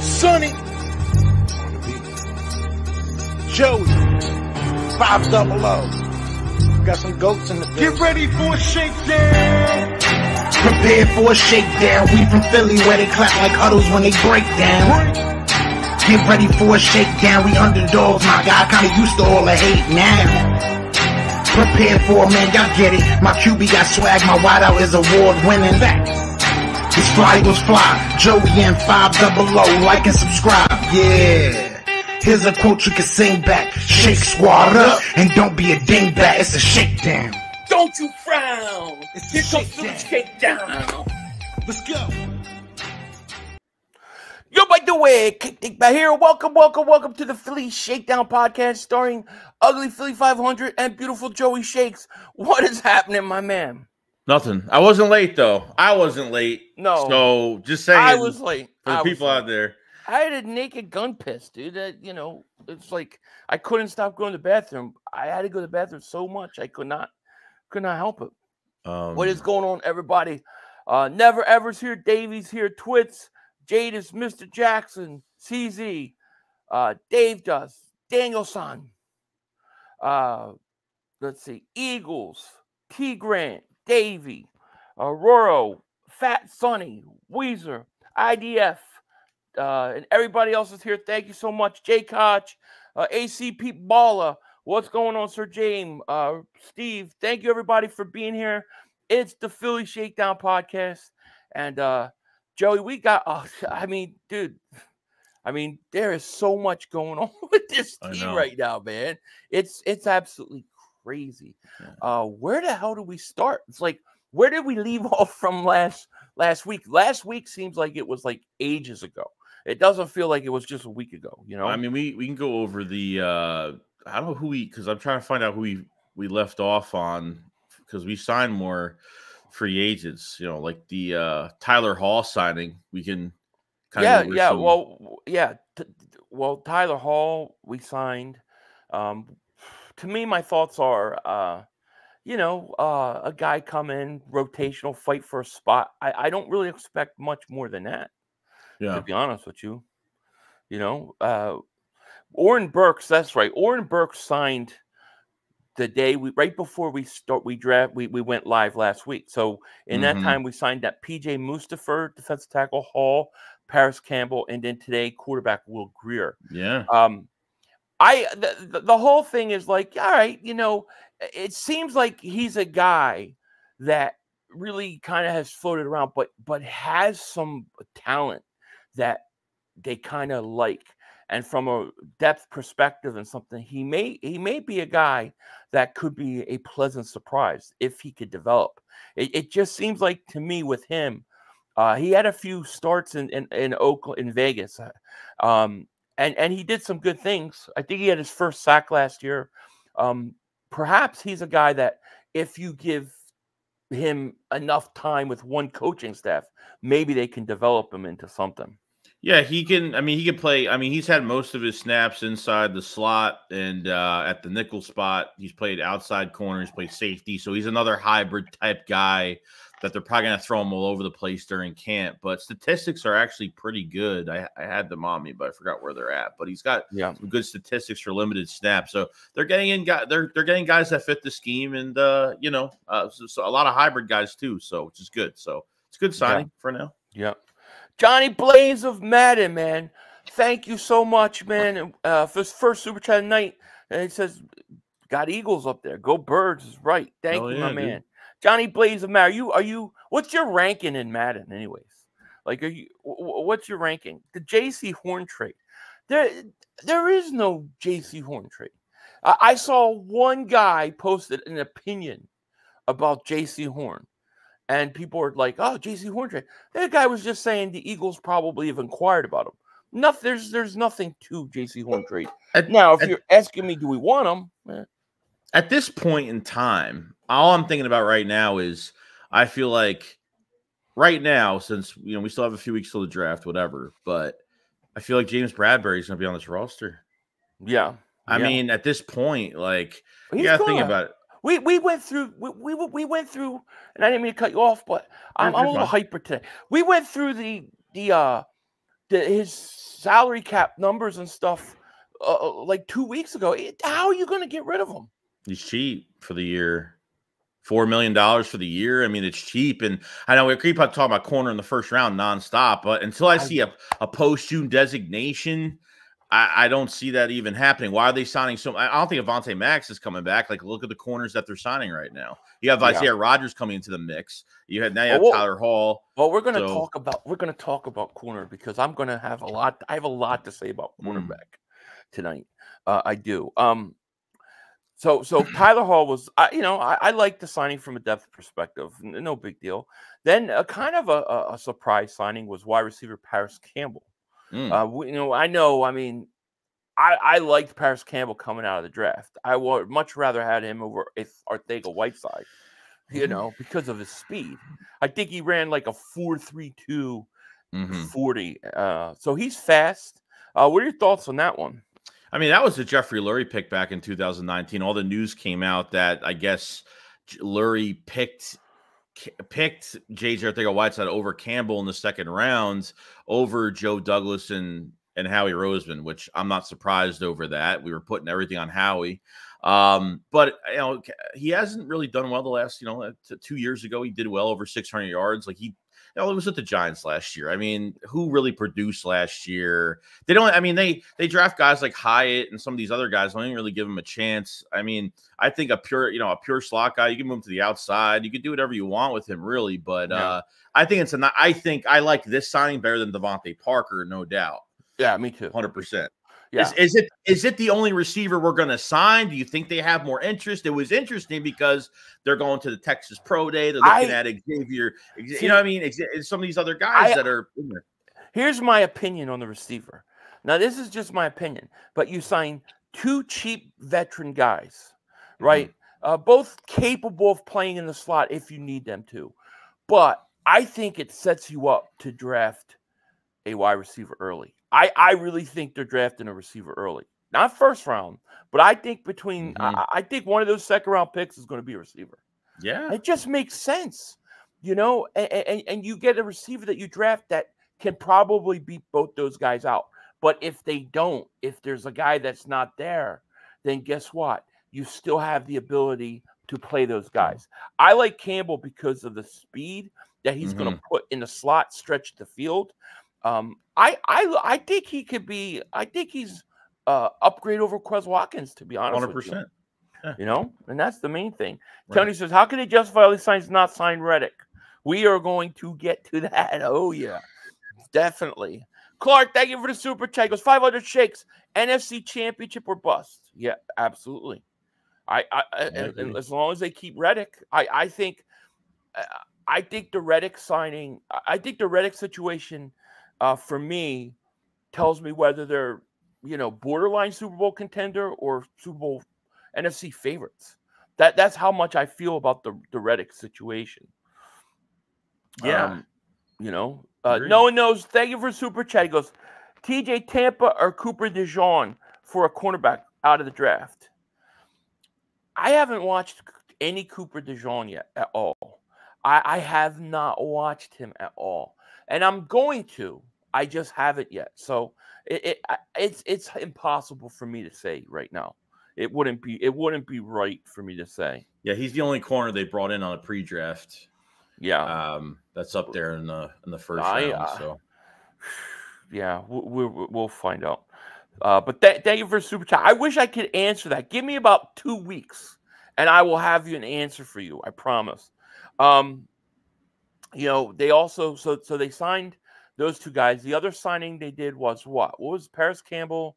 Sonny. Joey. Five double O. Got some goats in the Get ready for a shakedown. Prepare for a shakedown. We from Philly where they clap like huddles when they break down. Get ready for a shakedown. We underdogs, my guy. Kinda used to all the hate now. Prepare for it, man. Y'all get it. My QB got swag. My wideout is award winning. This fly was fly. Joey and five double O. Like and subscribe. Yeah. Here's a quote you can sing back. Shake squad up and don't be a dingbat. It's a shakedown. Don't you frown. It's Here a comes the shakedown. shakedown. Let's go. Yo, by the way, kick dick back here. Welcome, welcome, welcome to the Philly Shakedown podcast starring Ugly Philly 500 and beautiful Joey Shakes. What is happening, my man? Nothing. I wasn't late though. I wasn't late. No. So just saying I was late. for the was people out there. I had a naked gun piss, dude. That you know, it's like I couldn't stop going to the bathroom. I had to go to the bathroom so much I could not, could not help it. Um, What is going on, everybody? Uh, Never Ever's here. Davies here. Twits. Jade is Mr. Jackson. CZ. Uh, Dave does. Danielson. Uh, let's see. Eagles. T Grant. Davey. Aurora. Fat Sonny. Weezer. IDF. Uh, and everybody else is here. Thank you so much. Jay Koch. Uh, ACP Balla. What's going on, Sir James? Uh, Steve, thank you everybody for being here. It's the Philly Shakedown podcast. And uh Joey, we got uh, I mean, dude, I mean, there is so much going on with this team right now, man. It's it's absolutely crazy. Yeah. Uh where the hell do we start? It's like where did we leave off from last last week? Last week seems like it was like ages ago. It doesn't feel like it was just a week ago, you know. I mean, we we can go over the. uh I don't know who we because I'm trying to find out who we we left off on because we signed more free agents. You know, like the uh Tyler Hall signing. We can. kinda yeah, go yeah. some- Well, yeah. t- well, Tyler Hall, we signed. Um, to me, my thoughts are, uh, you know, uh, a guy come in, rotational, fight for a spot. I, I don't really expect much more than that, yeah, to be honest with you. You know, uh, Oren Burks. That's right. Oren Burks signed the day we right before we start we draft we, we went live last week. So in that Mhm. time we signed that PJ Mustipher, defensive tackle Hall, Paris Campbell, and then today quarterback Will Grier. yeah. Um, I the, the, whole thing is like, all right, you know, it seems like he's a guy that really kind of has floated around, but but has some talent that they kind of like. And from a depth perspective and something, he may he may be a guy that could be a pleasant surprise if he could develop. It, it just seems like to me with him, uh, he had a few starts in in, in Oakland in Vegas. uh, Um, and and he did some good things. I think he had his first sack last year. Um, perhaps he's a guy that if you give him enough time with one coaching staff, maybe they can develop him into something. Yeah, he can. I mean, he can play. I mean, he's had most of his snaps inside the slot and uh, at the nickel spot. He's played outside corners, played safety. So he's another hybrid type guy that they're probably going to throw him all over the place during camp. But statistics are actually pretty good. I, I had them on me, but I forgot where they're at. But he's got Yeah. some good statistics for limited snaps. So they're getting in guys. They're they're getting guys that fit the scheme, and uh, you know, uh, so, so a lot of hybrid guys too. So which is good. So it's a good signing for now. Yeah. Johnny Blaze of Madden, man. Thank you so much, man. Uh, for his first super chat night. And it says, got Eagles up there. Go Birds is right. Thank Hell you, yeah, my dude. man. Johnny Blaze of Madden. Are you, are you, what's your ranking in Madden, anyways? Like, are you, wh- wh- what's your ranking? The JC Horn trade. There, there is no JC Horn trade. I, I saw one guy posted an opinion about JC Horn and people are like, "Oh, JC Horn trade." That guy was just saying the Eagles probably have inquired about him. Nothing. There's there's nothing to JC Horn trade. Now, if you're asking me, do we want him? Eh. At this point in time, all I'm thinking about right now is I feel like right now, since you know we still have a few weeks till the draft, whatever, but I feel like James Bradbury is going to be on this roster. yeah. I yeah. mean, at this point, like He's you got to think about it. We we went through we, we we went through, and I didn't mean to cut you off, but I'm, I'm a little hyper today. We went through the the uh the, his salary cap numbers and stuff uh, like two weeks ago. How are you going to get rid of him? He's cheap for the year. Four million dollars for the year. I mean, it's cheap, and I know we keep on talking about corner in the first round nonstop. But until I see a, a post June designation, I, I, don't see that even happening. Why are they signing so? I don't think Avonte Maddox is coming back. Like, look at the corners that they're signing right now. You have Isaiah yeah. Rodgers coming into the mix. You had now you have well, Tyler Hall. Well, we're going to so. talk about we're going to talk about corner because I'm going to have a lot. I have a lot to say about cornerback mm. tonight. Uh, I do. Um, so so Tyler Hall was, I, you know, I, I like the signing from a depth perspective, no big deal. Then a kind of a, a surprise signing was wide receiver Paris Campbell. Mm. Uh, we, you know, I know. I mean, I, I liked Paris Campbell coming out of the draft. I would much rather had him over Arcega Whiteside, you mm-hmm. know, because of his speed. I think he ran like a 4.32 mm-hmm. 40. Uh, so he's fast. Uh, what are your thoughts on that one? I mean, that was the Jeffrey Lurie pick back in 2019. All the news came out that I guess Lurie picked picked JJ Arcega Whiteside over Campbell in the second round over Joe Douglas and and Howie Roseman, which I'm not surprised over that. We were putting everything on Howie. Um, but you know, he hasn't really done well the last, you know, two years ago, he did well over 600 yards. Like he it was with the Giants last year. I mean, who really produced last year? They don't. I mean, they they draft guys like Hyatt and some of these other guys. Don't even really give them a chance. I mean, I think a pure, you know, a pure slot guy. You can move him to the outside. You can do whatever you want with him, really. But yeah. uh, I think it's a. I think I like this signing better than DeVante Parker, no doubt. Yeah, me too. Hundred percent. Yeah. Is, is, it is it the only receiver we're going to sign? Do you think they have more interest? It was interesting because they're going to the Texas Pro Day. They're looking I, at Xavier. You know what I mean? Some of these other guys I, that are. Here's my opinion on the receiver. Now, this is just my opinion, but you sign two cheap veteran guys, right? Mm-hmm. Uh, both capable of playing in the slot if you need them to. But I think it sets you up to draft a wide receiver early. I, I really think they're drafting a receiver early. Not first round, but I think between mm-hmm. I, I, think one of those second round picks is going to be a receiver. Yeah. It just makes sense. You know, and, and, and you get a receiver that you draft that can probably beat both those guys out. But if they don't, if there's a guy that's not there, then guess what? You still have the ability to play those guys. I like Campbell because of the speed that he's mm-hmm. going to put in the slot, stretch the field. Um, I I I think he could be. I think he's uh, upgrade over Quez Watkins. To be honest, hundred percent. You know, and that's the main thing. Right. Tony says, "How can they justify all these signs not sign Reddick?" We are going to get to that. Oh yeah, definitely. Clark, thank you for the super chat. goes 500 shakes. NFC Championship or bust. Yeah, absolutely. I, I, I and, as long as they keep Reddick, I, I think, uh, I think the Reddick signing, I think the Reddick situation uh, for me, tells me whether they're you know borderline Super Bowl contender or Super Bowl NFC favorites. That that's how much I feel about the the Reddick situation. Yeah, um, you know, uh, no one knows. Thank you for super chat. He goes, T.J. Tampa or Cooper DeJean for a cornerback out of the draft. I haven't watched any Cooper DeJean yet at all. I, I have not watched him at all and I'm going to. I just haven't yet. So it, it it's it's impossible for me to say right now. It wouldn't be it wouldn't be right for me to say. Yeah, he's the only corner they brought in on a pre-draft. Yeah, um, that's up there in the in the first I, round. Uh, so yeah, we, we, we'll find out. Uh, but th- thank you for super chat. I wish I could answer that. Give me about two weeks, and I will have you an answer for you. I promise. Um, you know, they also so so they signed those two guys. The other signing they did was what? What was Paris Campbell,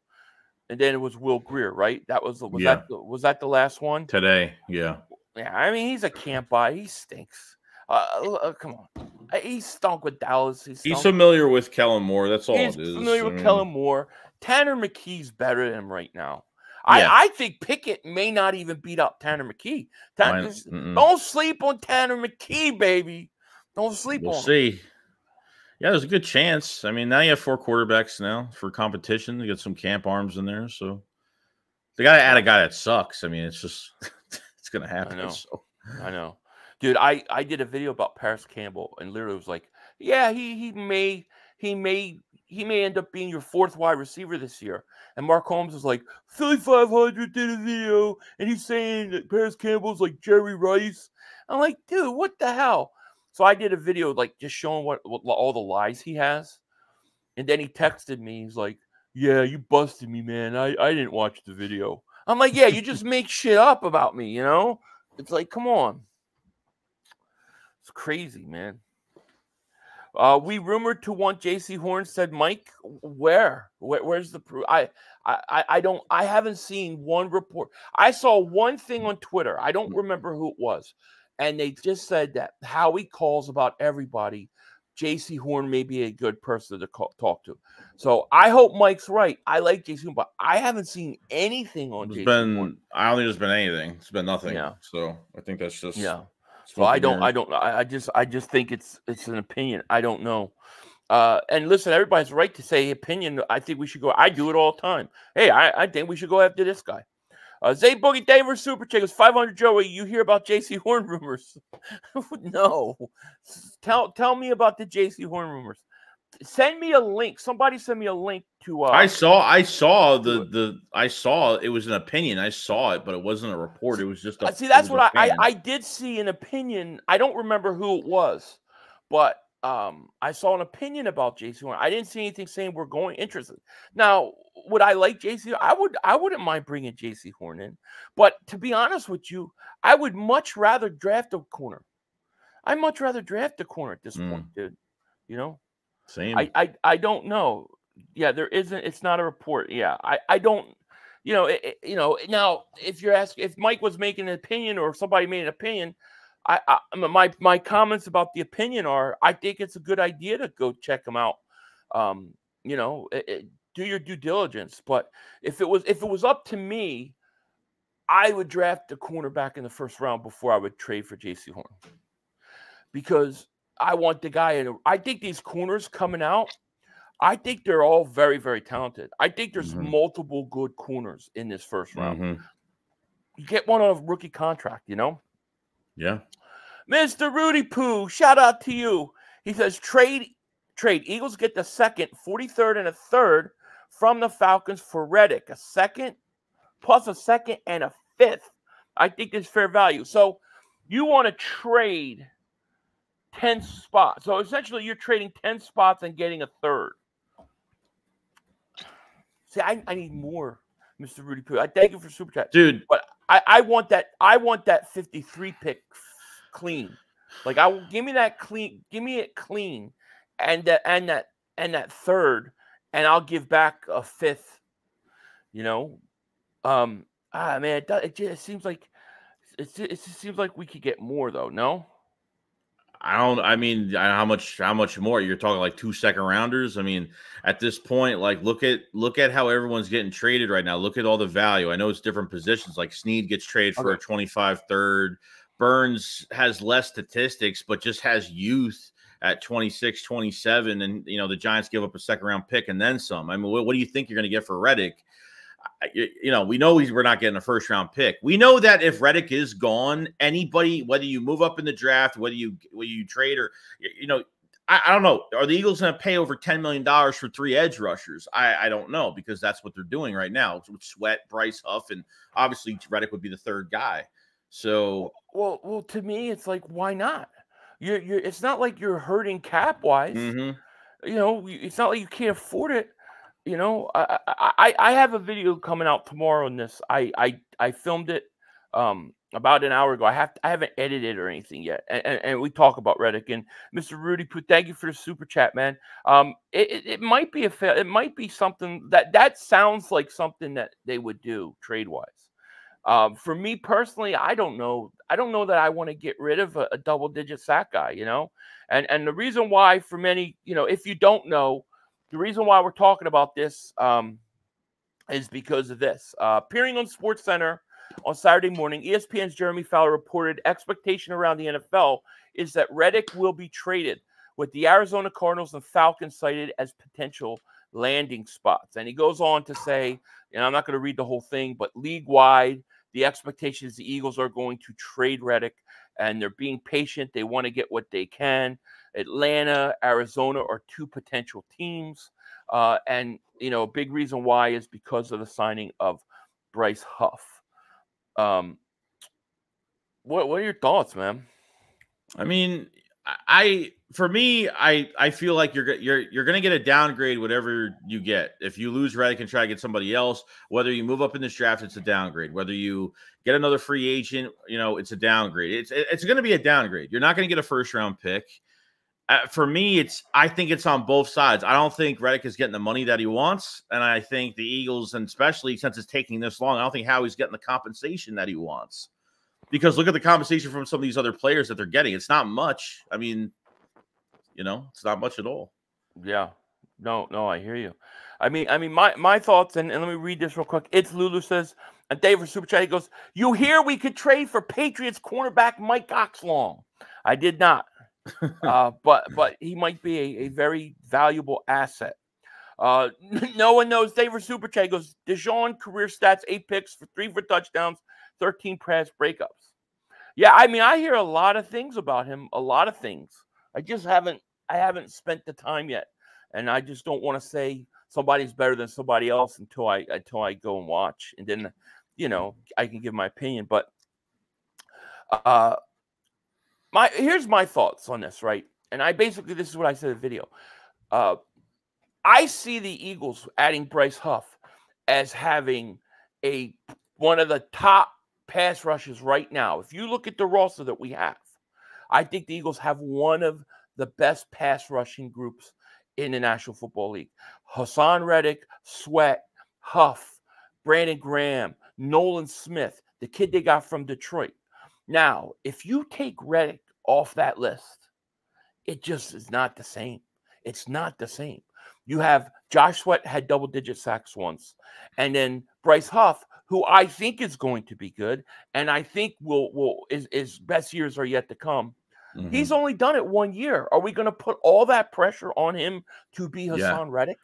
and then it was Will Grier, right? That was the was yeah. that was that the last one today? Yeah, yeah. I mean, he's a camp buy. He stinks. Uh, uh, uh come on, uh, he stunk with Dallas. He's, he's familiar with Kellen Moore. That's all he's it is. Familiar I with mean... Kellen Moore. Tanner McKee's better than him right now. I, I think Pickett may not even beat up Tanner McKee. Tanner, don't sleep on Tanner McKee, baby. Don't sleep we'll on. see. Yeah, there's a good chance. I mean, now you have four quarterbacks now for competition. You got some camp arms in there, so they got to add a guy that sucks. I mean, it's just it's gonna happen. I know. So. I know, dude. I I did a video about Paris Campbell, and literally was like, yeah, he he may he may he may end up being your fourth wide receiver this year. And Mark Holmes is like, Philly 500 did a video, and he's saying that Paris Campbell's like Jerry Rice. I'm like, dude, what the hell? So I did a video like just showing what, what all the lies he has. And then he texted me. He's like, Yeah, you busted me, man. I, I didn't watch the video. I'm like, Yeah, you just make shit up about me, you know? It's like, come on. It's crazy, man. Uh, we rumored to want J.C. Horn. Said Mike, where? where where's the proof? I, I, I don't. I haven't seen one report. I saw one thing on Twitter. I don't remember who it was, and they just said that Howie calls about everybody. JC Horn may be a good person to call, talk to. So I hope Mike's right. I like JC Horn, but I haven't seen anything on. It's Jaycee been. Horn. I don't think there's been anything. It's been nothing. Yeah. So I think that's just. Yeah. So I don't. I don't, I I just, I just think it's, it's an opinion. I don't know. Uh, and listen, everybody's right to say opinion. I think we should go. I do it all the time. Hey, I, I think we should go after this guy. Uh, Zay Boogie Denver Super Chick is 500 Joey. You hear about JC Horn rumors? no. Tell tell me about the JC Horn rumors. Send me a link. Somebody send me a link to. Uh, I saw. I saw the the. I saw it was an opinion. I saw it, but it wasn't a report. It was just a. See, that's what I, fan. I did see an opinion. I don't remember who it was, but um, I saw an opinion about JC Horn. I didn't see anything saying we're going interested. Now, would I like JC? I would. I wouldn't mind bringing JC Horn in, but to be honest with you, I would much rather draft a corner. I'd much rather draft a corner at this Mm. point, dude. You know, Same. I, I I don't know. Yeah, there isn't. It's not a report. Yeah, I I don't. You know, it, it- you know. Now, if you're asking, if Mike was making an opinion or somebody made an opinion, I, I my my comments about the opinion are, I think it's a good idea to go check them out. Um, you know, it- it- do your due diligence. But if it was if it was up to me, I would draft the cornerback in the first round before I would trade for J.C. Horn because I want the guy in. a- I think these corners coming out. I think they're all very, very talented. I think there's Mhm. multiple good corners in this first round. Mhm. You get one on a rookie contract, you know. Yeah. Mr. Rudy Poo, shout out to you. He says trade trade. Eagles get the second, 43rd, and a third from the Falcons for Reddick. A second plus a second and a fifth. I think is fair value. So you want to trade 10 spots. So essentially you're trading 10 spots and getting a third. See, I, I need more, Mr. Rudy Poo. I thank you for super chat. Dude, I, I want that. I want that 53 pick clean. Like I will give me that clean. Give me it clean, and that and that and that third, and I'll give back a fifth. You know, um, ah man, it, it just seems like it, it just seems like we could get more though. No, I don't. I mean, I- how much? How much more? You're talking like two second rounders. I mean, at this point, like look at look at how everyone's getting traded right now. Look at all the value. I know it's different positions. Like Sneed gets traded for a Okay. 25 third. Burns has less statistics, but just has youth at 26, 27, and you know the Giants give up a second round pick and then some. I mean, what, what do you think you're going to get for Reddick? You, know, we know we're not getting a first round pick. We know that if Reddick is gone, anybody, whether you move up in the draft, whether you whether you trade or you know, I, I don't know. Are the Eagles going to pay over ten million dollars for three edge rushers? I, I don't know because that's what they're doing right now with Sweat, Bryce Huff, and obviously Reddick would be the third guy. So well, well, to me, it's like why not? You're, you're. It's not like you're hurting cap wise. mhm. you know, it's not like you can't afford it. You know, I I, I- have a video coming out tomorrow on this. I I, I filmed it um about an hour ago. I have I haven't edited or anything yet, and, and, and we talk about Reddick and Mr. Rudy. Thank you for the super chat, man. Um, it, it, it might be a fa- it might be something that that sounds like something that they would do trade wise. Um, for me personally, I don't know. I don't know that I want to get rid of a, a double digit sack guy. You know, and and the reason why, for many, you know, if you don't know, the reason why we're talking about this um, is because of this. Uh, appearing on Sports Center on Saturday morning, ESPN's Jeremy Fowler reported expectation around the NFL is that Reddick will be traded, with the Arizona Cardinals and Falcons cited as potential landing spots. And he goes on to say, and I'm not going to read the whole thing, but league wide, the expectation is the Eagles are going to trade Reddick and they're being patient. They want to get what they can. Atlanta, Arizona are two potential teams. Uh, and, you know, a big reason why is because of the signing of Bryce Huff. Um, what, what are your thoughts, man? I mean, I for me, I I feel like you're you're you're going to get a downgrade whatever you get. If you lose Reddick and try to get somebody else, whether you move up in this draft, it's a downgrade. Whether you get another free agent, you know, it's a downgrade. It's it's going to be a downgrade. You're not going to get a first round pick. Uh, for me, it's I think it's on both sides. I don't think Reddick is getting the money that he wants, and I think the Eagles, and especially since it's taking this long, I don't think Howie's getting the compensation that he wants. Because look at the compensation from some of these other players that they're getting. It's not much. I mean, you know, it's not much at all. Yeah. No, no, I hear you. I mean, I mean, my my thoughts, and, and let me read this real quick. It's Lulu says, and David Super Chat, he goes, You hear we could trade for Patriots cornerback Mike Oxlong. I did not. uh, but but he might be a, a very valuable asset. Uh, no one knows. David Super Chat goes, DeJean career stats, eight picks for three for touchdowns, 13 pass breakups. Yeah, I mean, I hear a lot of things about him, a lot of things. I just haven't I haven't spent the time yet. And I just don't want to say somebody's better than somebody else until I until I go and watch. And then, you know, I can give my opinion. But uh my here's my thoughts on this, right? And I basically this is what I said in the video. Uh I see the Eagles adding Bryce Huff as having a one of the top pass rushes right now. If you look at the roster that we have, I think the Eagles have one of the best pass rushing groups in the National Football League. Haason Reddick, Sweat, Huff, Brandon Graham, Nolan Smith, the kid they got from Detroit. Now, if you take Reddick off that list, it just is not the same. It's not the same. You have Josh Sweat had double digit sacks once, and then Bryce Huff, who I think is going to be good, and I think will will his, his best years are yet to come. Mm-hmm. He's only done it one year. Are we going to put all that pressure on him to be Haason yeah. Reddick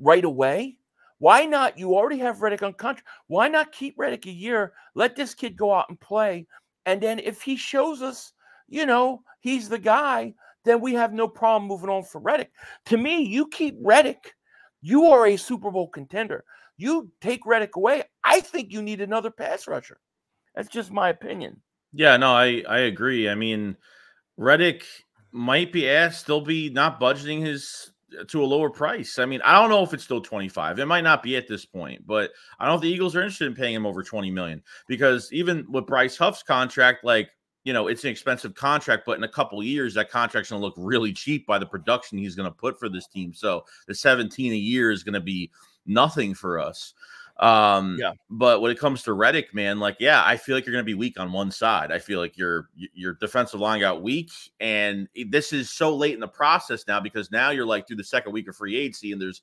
right away? Why not? You already have Reddick on contract. Why not keep Reddick a year? Let this kid go out and play, and then if he shows us, you know, he's the guy, then we have no problem moving on for Reddick. To me, you keep Reddick, you are a Super Bowl contender. You take Reddick away, I think you need another pass rusher. That's just my opinion. Yeah, no, I I agree. I mean, Reddick might be asked still be not budgeting his to a lower price. I mean, I don't know if it's still 25. It might not be at this point, but I don't know the Eagles are interested in paying him over 20 million because even with Bryce Huff's contract, like you know, it's an expensive contract, but in a couple years, that contract's going to look really cheap by the production he's going to put for this team. So the 17 a year is going to be nothing for us. Um, yeah. But when it comes to Reddick, man, like, yeah, I feel like you're going to be weak on one side. I feel like your your defensive line got weak, and this is so late in the process now because now you're like through the second week of free agency, and there's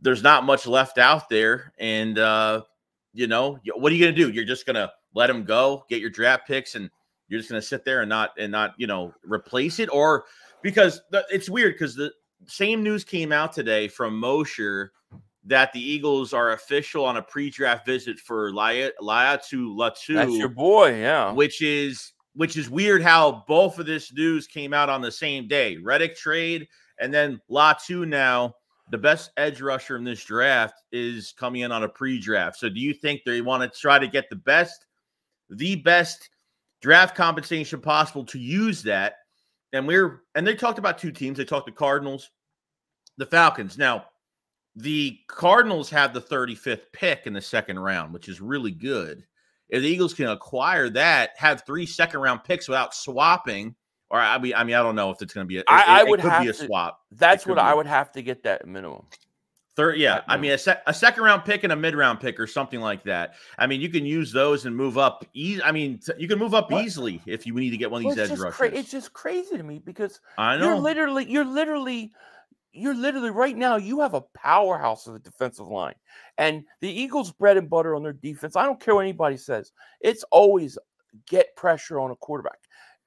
there's not much left out there, and uh, you know, what are you going to do? You're just going to let him go, get your draft picks, and you're just going to sit there and not and not you know replace it, or because the, it's weird because the same news came out today from Mosher that the Eagles are official on a pre-draft visit for Laiatu Latu. That's your boy, yeah. Which is which is weird how both of this news came out on the same day. Reddick trade and then Latu now, the best edge rusher in this draft is coming in on a pre-draft. So do you think they want to try to get the best, the best draft compensation possible to use that? And we're and they talked about two teams. They talked the Cardinals, the Falcons. Now, the Cardinals have the 35th pick in the second round, which is really good. If the Eagles can acquire that, have three second round picks without swapping, or I mean, I mean, I don't know if it's going to be. A, I, it, I would it could have be a to, swap. That's what I would have to get that minimum. Third, yeah. I mean, a, sec- a second round pick and a mid round pick or something like that. I mean, you can use those and move up. E- I mean, you can move up what? easily if you need to get one of these well, edge rushers. Cra- it's just crazy to me because I know you're literally, you're literally you're literally right now you have a powerhouse of a defensive line and the eagles bread and butter on their defense i don't care what anybody says it's always get pressure on a quarterback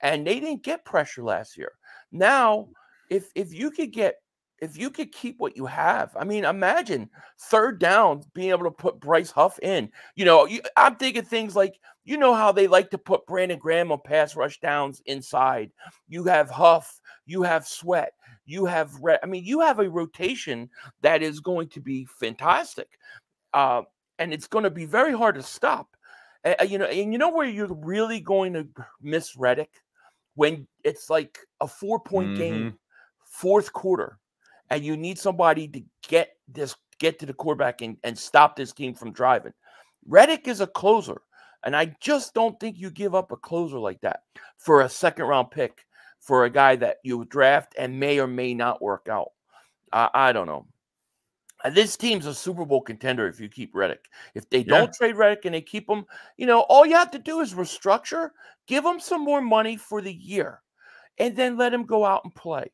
and they didn't get pressure last year now if if you could get if you could keep what you have, I mean, imagine third down being able to put Bryce Huff in. You know, you, I'm thinking things like, you know, how they like to put Brandon Graham on pass rush downs inside. You have Huff, you have Sweat, you have, Re- I mean, you have a rotation that is going to be fantastic. Uh, and it's going to be very hard to stop. Uh, you know, and you know where you're really going to miss Reddick when it's like a four point Mhm. game, fourth quarter, and you need somebody to get this get to the quarterback and, and stop this team from driving. Reddick is a closer, and I just don't think you give up a closer like that for a second round pick for a guy that you draft and may or may not work out. I, I don't know. Uh, This team's a Super Bowl contender if you keep Reddick. If they Yeah. don't trade Reddick and they keep him, you know, all you have to do is restructure, give him some more money for the year, and then let him go out and play.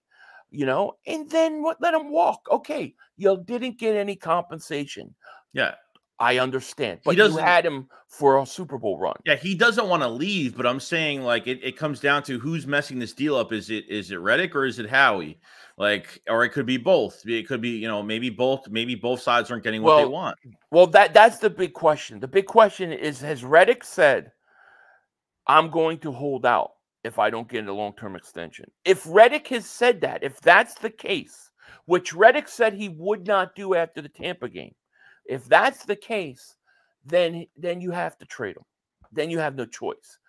You know, and then what? Let him walk. Okay, you didn't get any compensation. Yeah. I understand, but you doesn't- had him for a Super Bowl run. Yeah, he doesn't want to leave, but I'm saying like it, it comes down to who's messing this deal up. Is it is it Reddick or is it Howie? Like, or it could be both. It could be, you know, maybe both, maybe both sides aren't getting what they want. Well, that that's the big question. The big question is: Has Reddick said, "I'm going to hold out if I don't get a long-term extension"? If Reddick has said that, if that's the case, which Reddick said he would not do after the Tampa game, if that's the case, then then you have to trade him. Then you have no choice.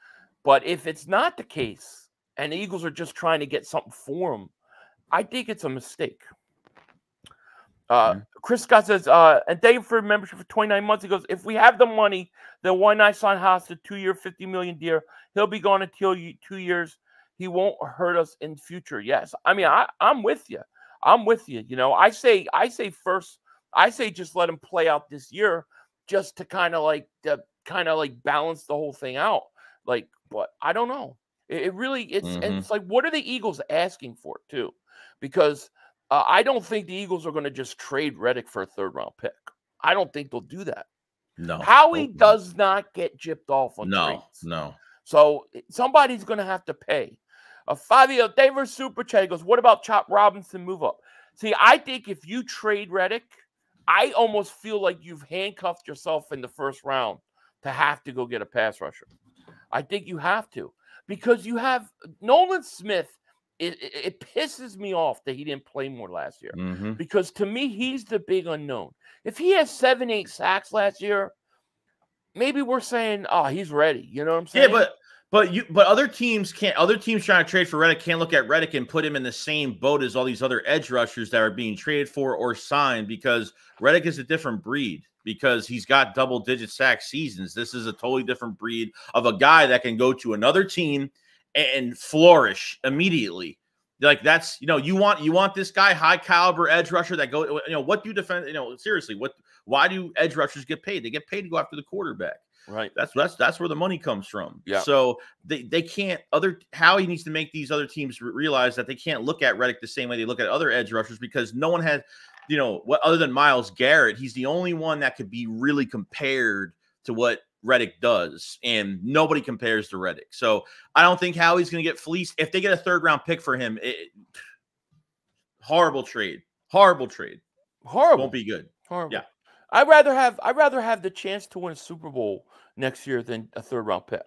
But if it's not the case, and the Eagles are just trying to get something for him, I think it's a mistake. Uh, Chris Scott says, uh, and thank you for your membership for 29 months. He goes, if we have the money, then why not sign Haas to two year, 50 million deal? He'll be gone until you, two years. He won't hurt us in future. Yes. I mean, I, I'm with you. I'm with you. You know, I say, I say first, I say just let him play out this year just to kind of like, to kind of like balance the whole thing out. Like, but I don't know. It, it really, it's, and Mhm. it's like, what are the Eagles asking for too? Because uh, I don't think the Eagles are going to just trade Reddick for a third round pick. I don't think they'll do that. No. Howie not. does not get gypped off on No, trades. no. So somebody's going to have to pay. Uh, Fabio Davis Super Chat goes, What about Chop Robinson move up? See, I think if you trade Reddick, I almost feel like you've handcuffed yourself in the first round to have to go get a pass rusher. I think you have to because you have Nolan Smith. It, it, it pisses me off that he didn't play more last year hmm because to me he's the big unknown. If he has seven, eight sacks last year, maybe we're saying, oh, he's ready. You know what I'm saying? Yeah, but but you but other teams can't. Other teams trying to trade for Reddick can't look at Reddick and put him in the same boat as all these other edge rushers that are being traded for or signed because Reddick is a different breed. Because he's got double digit sack seasons. This is a totally different breed of a guy that can go to another team and flourish immediately. Like that's you know you want you want this guy high caliber edge rusher that go you know what do you defend you know seriously what why do edge rushers get paid? They get paid to go after the quarterback. Right. That's that's that's where the money comes from. Yeah. So they they can't other Howie needs to make these other teams realize that they can't look at Reddick the same way they look at other edge rushers because no one has, you know, what other than Myles Garrett, he's the only one that could be really compared to what Reddick does, and nobody compares to Reddick. So I don't think Howie's going to get fleeced if they get a third round pick for him. It, horrible trade, horrible trade. Horrible. Won't be good. Horrible. Yeah. I'd rather have I'd rather have the chance to win a Super Bowl next year than a third round pick.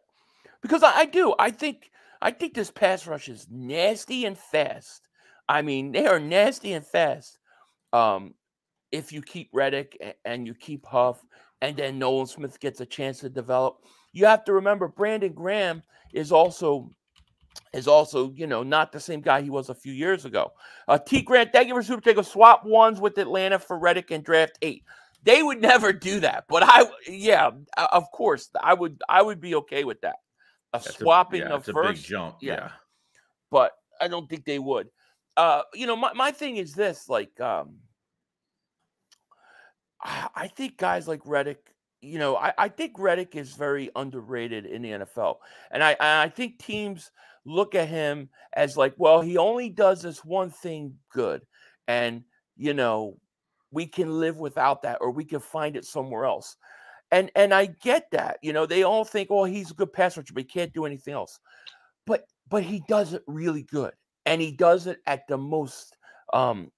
Because I, I do. I think I think this pass rush is nasty and fast. I mean, they are nasty and fast. Um, if you keep Reddick and you keep Huff, and then Nolan Smith gets a chance to develop, you have to remember Brandon Graham is also is also you know not the same guy he was a few years ago. Uh, T Grant, thank you for super take a swap ones with Atlanta for Reddick and draft eight. They would never do that, but I yeah, of course I would I would be okay with that. A That's a- swapping yeah, of a first, big jump. yeah. yeah. but I don't think they would. Uh, you know, my, my thing is this like um I I think guys like Reddick, you know, I, I think Reddick is very underrated in the NFL. And I and I think teams look at him as like, well, he only does this one thing good. And, you know, we can live without that or we can find it somewhere else. And and I get that. You know, they all think, oh, he's a good pass rusher, but he can't do anything else. But but he does it really good. And he does it at the most um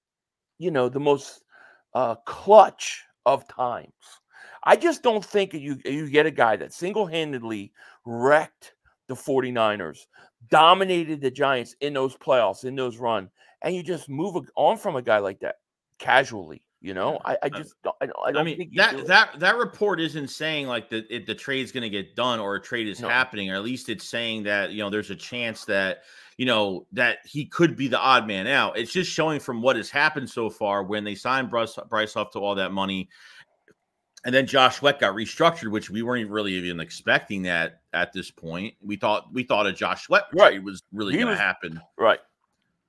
you know, the most uh, clutch of times. I just don't think you you get a guy that single-handedly wrecked the 49ers, dominated the Giants in those playoffs, in those run, and you just move on from a guy like that casually. You know, I, I just don't, I don't, I mean that do that that report isn't saying like the it, the trade's going to get done or a trade is No. happening, or at least it's saying that you know there's a chance that you know that he could be the odd man out. It's just showing from what has happened so far when they signed Bryce, Bryce Huff to all that money, and then Josh Sweat got restructured, which we weren't really even expecting that at this point. We thought we thought a Josh Sweat Right. was really going to happen. right.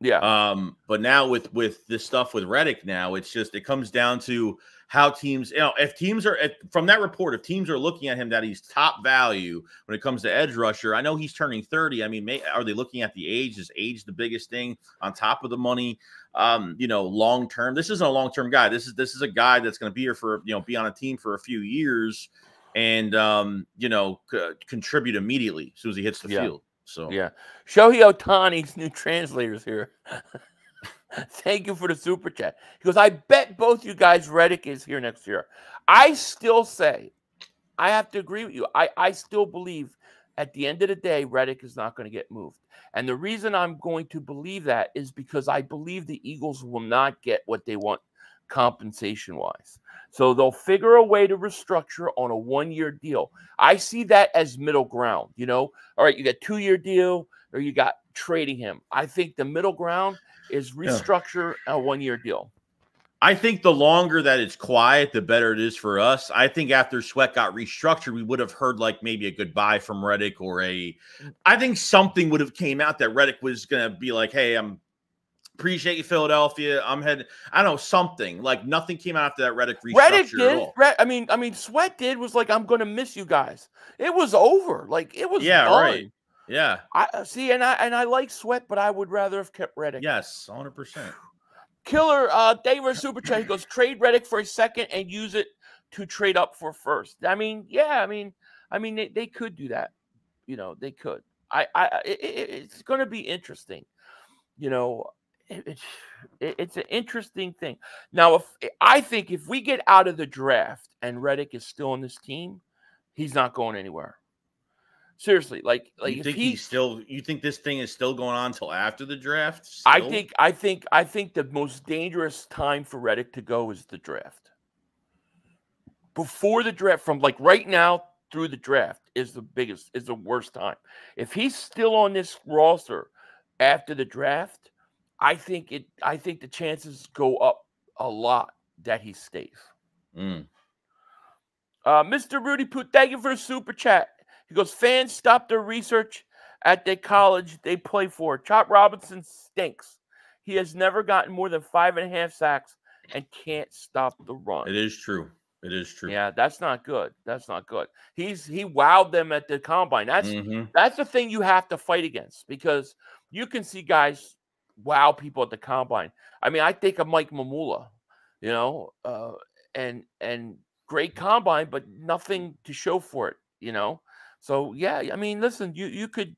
Yeah. Um, but now with with this stuff with Reddick, now it's just it comes down to how teams, you know, if teams are if, from that report, if teams are looking at him that he's top value when it comes to edge rusher. I know he's turning thirty. I mean, may, are they looking at the age? Is age the biggest thing on top of the money? Um, you know, long term. This isn't a long term guy. This is this is a guy that's going to be here for you know be on a team for a few years and um, you know c- contribute immediately as soon as he hits the Yeah. field. So Yeah. Shohei Ohtani's new translators here. Thank you for the super chat. He goes, I bet both you guys Reddick is here next year. I still say, I have to agree with you. I, I still believe at the end of the day, Reddick is not going to get moved. And the reason I'm going to believe that is because I believe the Eagles will not get what they want compensation wise. So they'll figure a way to restructure on a one year deal. I see that as middle ground. You know, all right, you got two year deal or you got trading him. I think the middle ground is Yeah. restructure a one year deal. I think the longer that it's quiet, the better it is for us. I think after Sweat got restructured, we would have heard like maybe a goodbye from Reddick or a. I think something would have came out that Reddick was gonna be like, "Hey, I'm appreciate you, Philadelphia. I'm heading." I don't know something like nothing came out after that Reddick restructure Reddick at did. all. Red, I mean, I mean, Sweat did was like, I'm going to miss you guys. It was over. Like it was. Yeah, done. right. Yeah. I uh, see, and I and I like Sweat, but I would rather have kept Reddick. Yes. 100. percent Killer uh David Super Chat. Goes, trade Reddick for a second and use it to trade up for first. I mean, yeah, I mean, I mean, they, they could do that. You know, they could. I, I, I- it, it- it's going to be interesting. You know, it, it's it, it's an interesting thing. Now, if I think if we get out of the draft and Reddick is still on this team, he's not going anywhere. Seriously, like, like you if think he, he's still? You think this thing is still going on until after the draft? I think I think I think the most dangerous time for Reddick to go is the draft. Before the draft, from like right now through the draft, is the biggest is the worst time. If he's still on this roster after the draft, I think it I think the chances go up a lot that he stays. Mm. Uh, Mr. Rudy Poot, thank you for the super chat. He goes, fans stop their research at the college they play for. Chop Robinson stinks. He has never gotten more than five and a half sacks and can't stop the run. It is true. It is true. Yeah, that's not good. That's not good. He's he wowed them at the combine. That's Mhm. that's the thing you have to fight against because you can see guys wow people at the combine. I mean, I think of Mike Mamula, you know, uh, and and great combine, but nothing to show for it, you know. So yeah, I mean, listen, you you could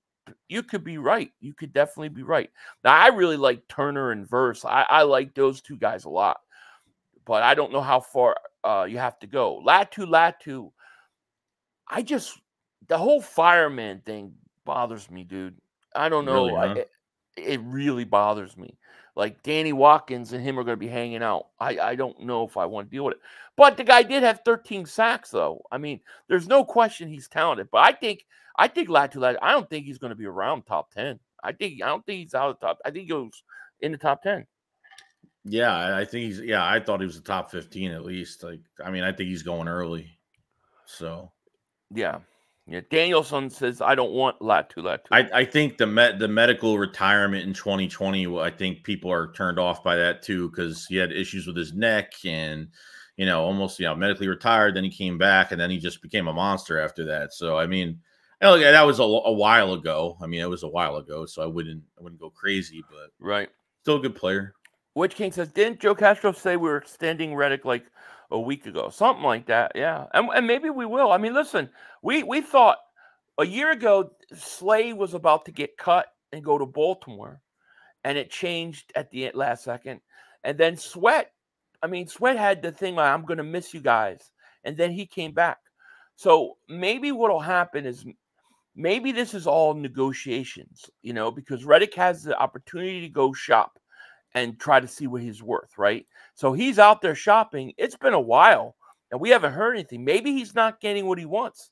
you could be right. You could definitely be right. Now, I really like Turner and Verse. I, I like those two guys a lot, but I don't know how far uh, you have to go. Latu Latu, I just the whole fireman thing bothers me, dude. I don't know. Really, huh? it, it really bothers me. Like Danny Watkins and him are going to be hanging out. I, I don't know if I want to deal with it. But the guy did have 13 sacks, though. I mean, there's no question he's talented. But I think I think Latu Latu, I don't think he's going to be around top 10. I think I don't think he's out of the top. I think he goes in the top 10. Yeah, I think he's. Yeah, I thought he was the top fifteen at least. Like, I mean, I think he's going early. So Yeah. Yeah. Danielson says, I don't want Latu Latu. I, I think the met the medical retirement in 2020. I think people are turned off by that too because he had issues with his neck and you know almost you know medically retired. Then he came back and then he just became a monster after that. So I mean, that was a, a while ago. I mean, it was a while ago, so I wouldn't I wouldn't go crazy, but right. still a good player. Witch King says, didn't Joe Castro say we were extending Reddick like a week ago? Something like that. Yeah. And, and maybe we will. I mean, listen, we, we thought a year ago Slay was about to get cut and go to Baltimore, and it changed at the last second. And then Sweat, I mean, Sweat had the thing like, I'm going to miss you guys. And then he came back. So maybe what'll happen is maybe this is all negotiations, you know, because Reddick has the opportunity to go shop and try to see what he's worth, right? So he's out there shopping. It's been a while and we haven't heard anything. Maybe he's not getting what he wants.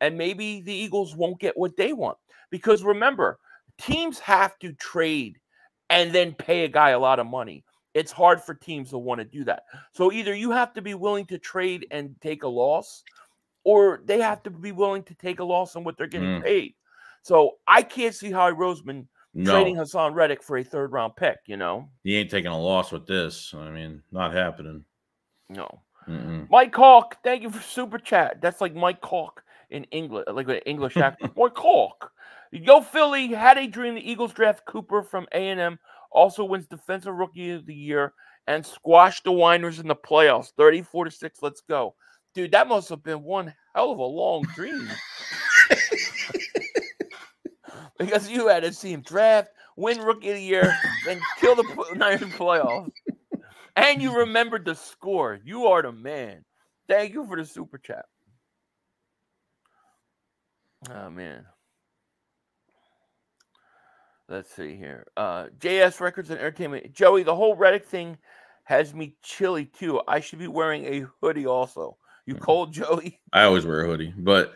And maybe the Eagles won't get what they want. Because remember, teams have to trade and then pay a guy a lot of money. It's hard for teams to want to do that. So either you have to be willing to trade and take a loss, or they have to be willing to take a loss on what they're getting Mm. paid. So I can't see Howie Roseman No, trading Haason Reddick for a third round pick, you know? he ain't taking a loss with this. I mean, not happening. No. Mm-mm. Mike Hawk, thank you for super chat. That's like Mike Hawk in English, like an English accent. Mike Hawk. Yo, Philly had a dream. The Eagles draft Cooper from A and M. Also wins Defensive Rookie of the Year and squashed the Niners in the playoffs, thirty-four to six. Let's go, dude. That must have been one hell of a long dream. Because you had to see him draft, win Rookie of the Year, then kill the Niners in playoffs. And you remembered the score. You are the man. Thank you for the super chat. Oh man. Let's see here. Uh JS Records and Entertainment. Joey, the whole Reddick thing has me chilly too. I should be wearing a hoodie also. You cold, Joey? I always wear a hoodie, but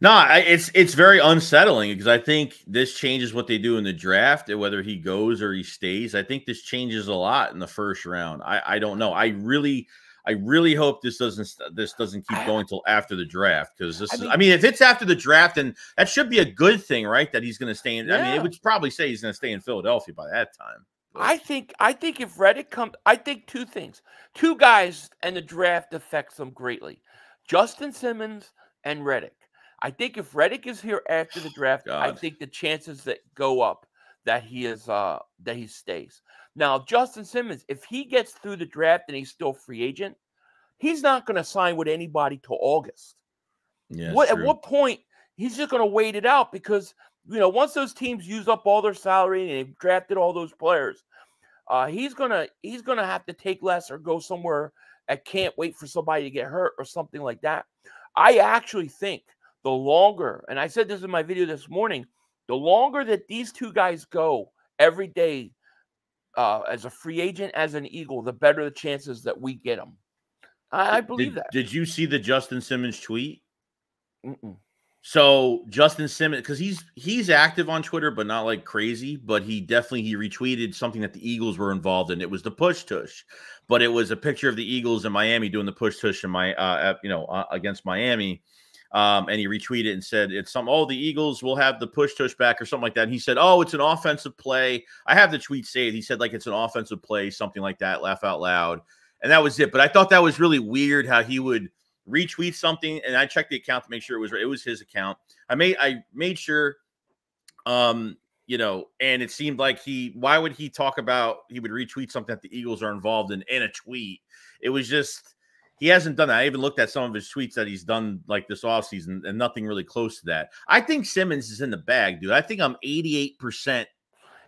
no, I, it's it's very unsettling because I think this changes what they do in the draft, whether he goes or he stays. I think this changes a lot in the first round. I I don't know. I really. I really hope this doesn't this doesn't keep going till after the draft because this I is mean- I mean if it's after the draft then that should be a good thing right that he's going to stay in I mean it would probably say he's going to stay in Philadelphia by that time. But- I think I think if Reddick comes, I think two things. Two guys and the draft affects them greatly. Justin Simmons and Reddick. I think if Reddick is here after the draft, I think the chances that go up that he is uh that he stays. Now, Justin Simmons, if he gets through the draft and he's still free agent, he's not going to sign with anybody till August. yeah, what at what point he's just going to wait it out because you know once those teams use up all their salary and they've drafted all those players, uh, he's gonna he's gonna have to take less or go somewhere I can't wait for somebody to get hurt or something like that. I actually think the longer, and I said this in my video this morning, the longer that these two guys go every day uh, as a free agent, as an Eagle, the better the chances that we get them. I, I believe did, that. Did you see the Justin Simmons tweet? Mm-mm. So Justin Simmons, because he's he's active on Twitter, but not like crazy. But he definitely he retweeted something that the Eagles were involved in. It was the push tush, but it was a picture of the Eagles in Miami doing the push tush in my uh, you know uh, against Miami. Um, and he retweeted and said it's some oh the Eagles will have the push tush back or something like that. And he said oh it's an offensive play. I have the tweet saved. He said like it's an offensive play, something like that. Laugh out loud, and that was it. But I thought that was really weird how he would retweet something and I checked the account to make sure it was it was his account. I made I made sure um you know and it seemed like he why would he talk about he would retweet something that the Eagles are involved in in a tweet. It was just he hasn't done that. I even looked at some of his tweets that he's done like this offseason and nothing really close to that. I think Simmons is in the bag, dude. I think I'm 88%.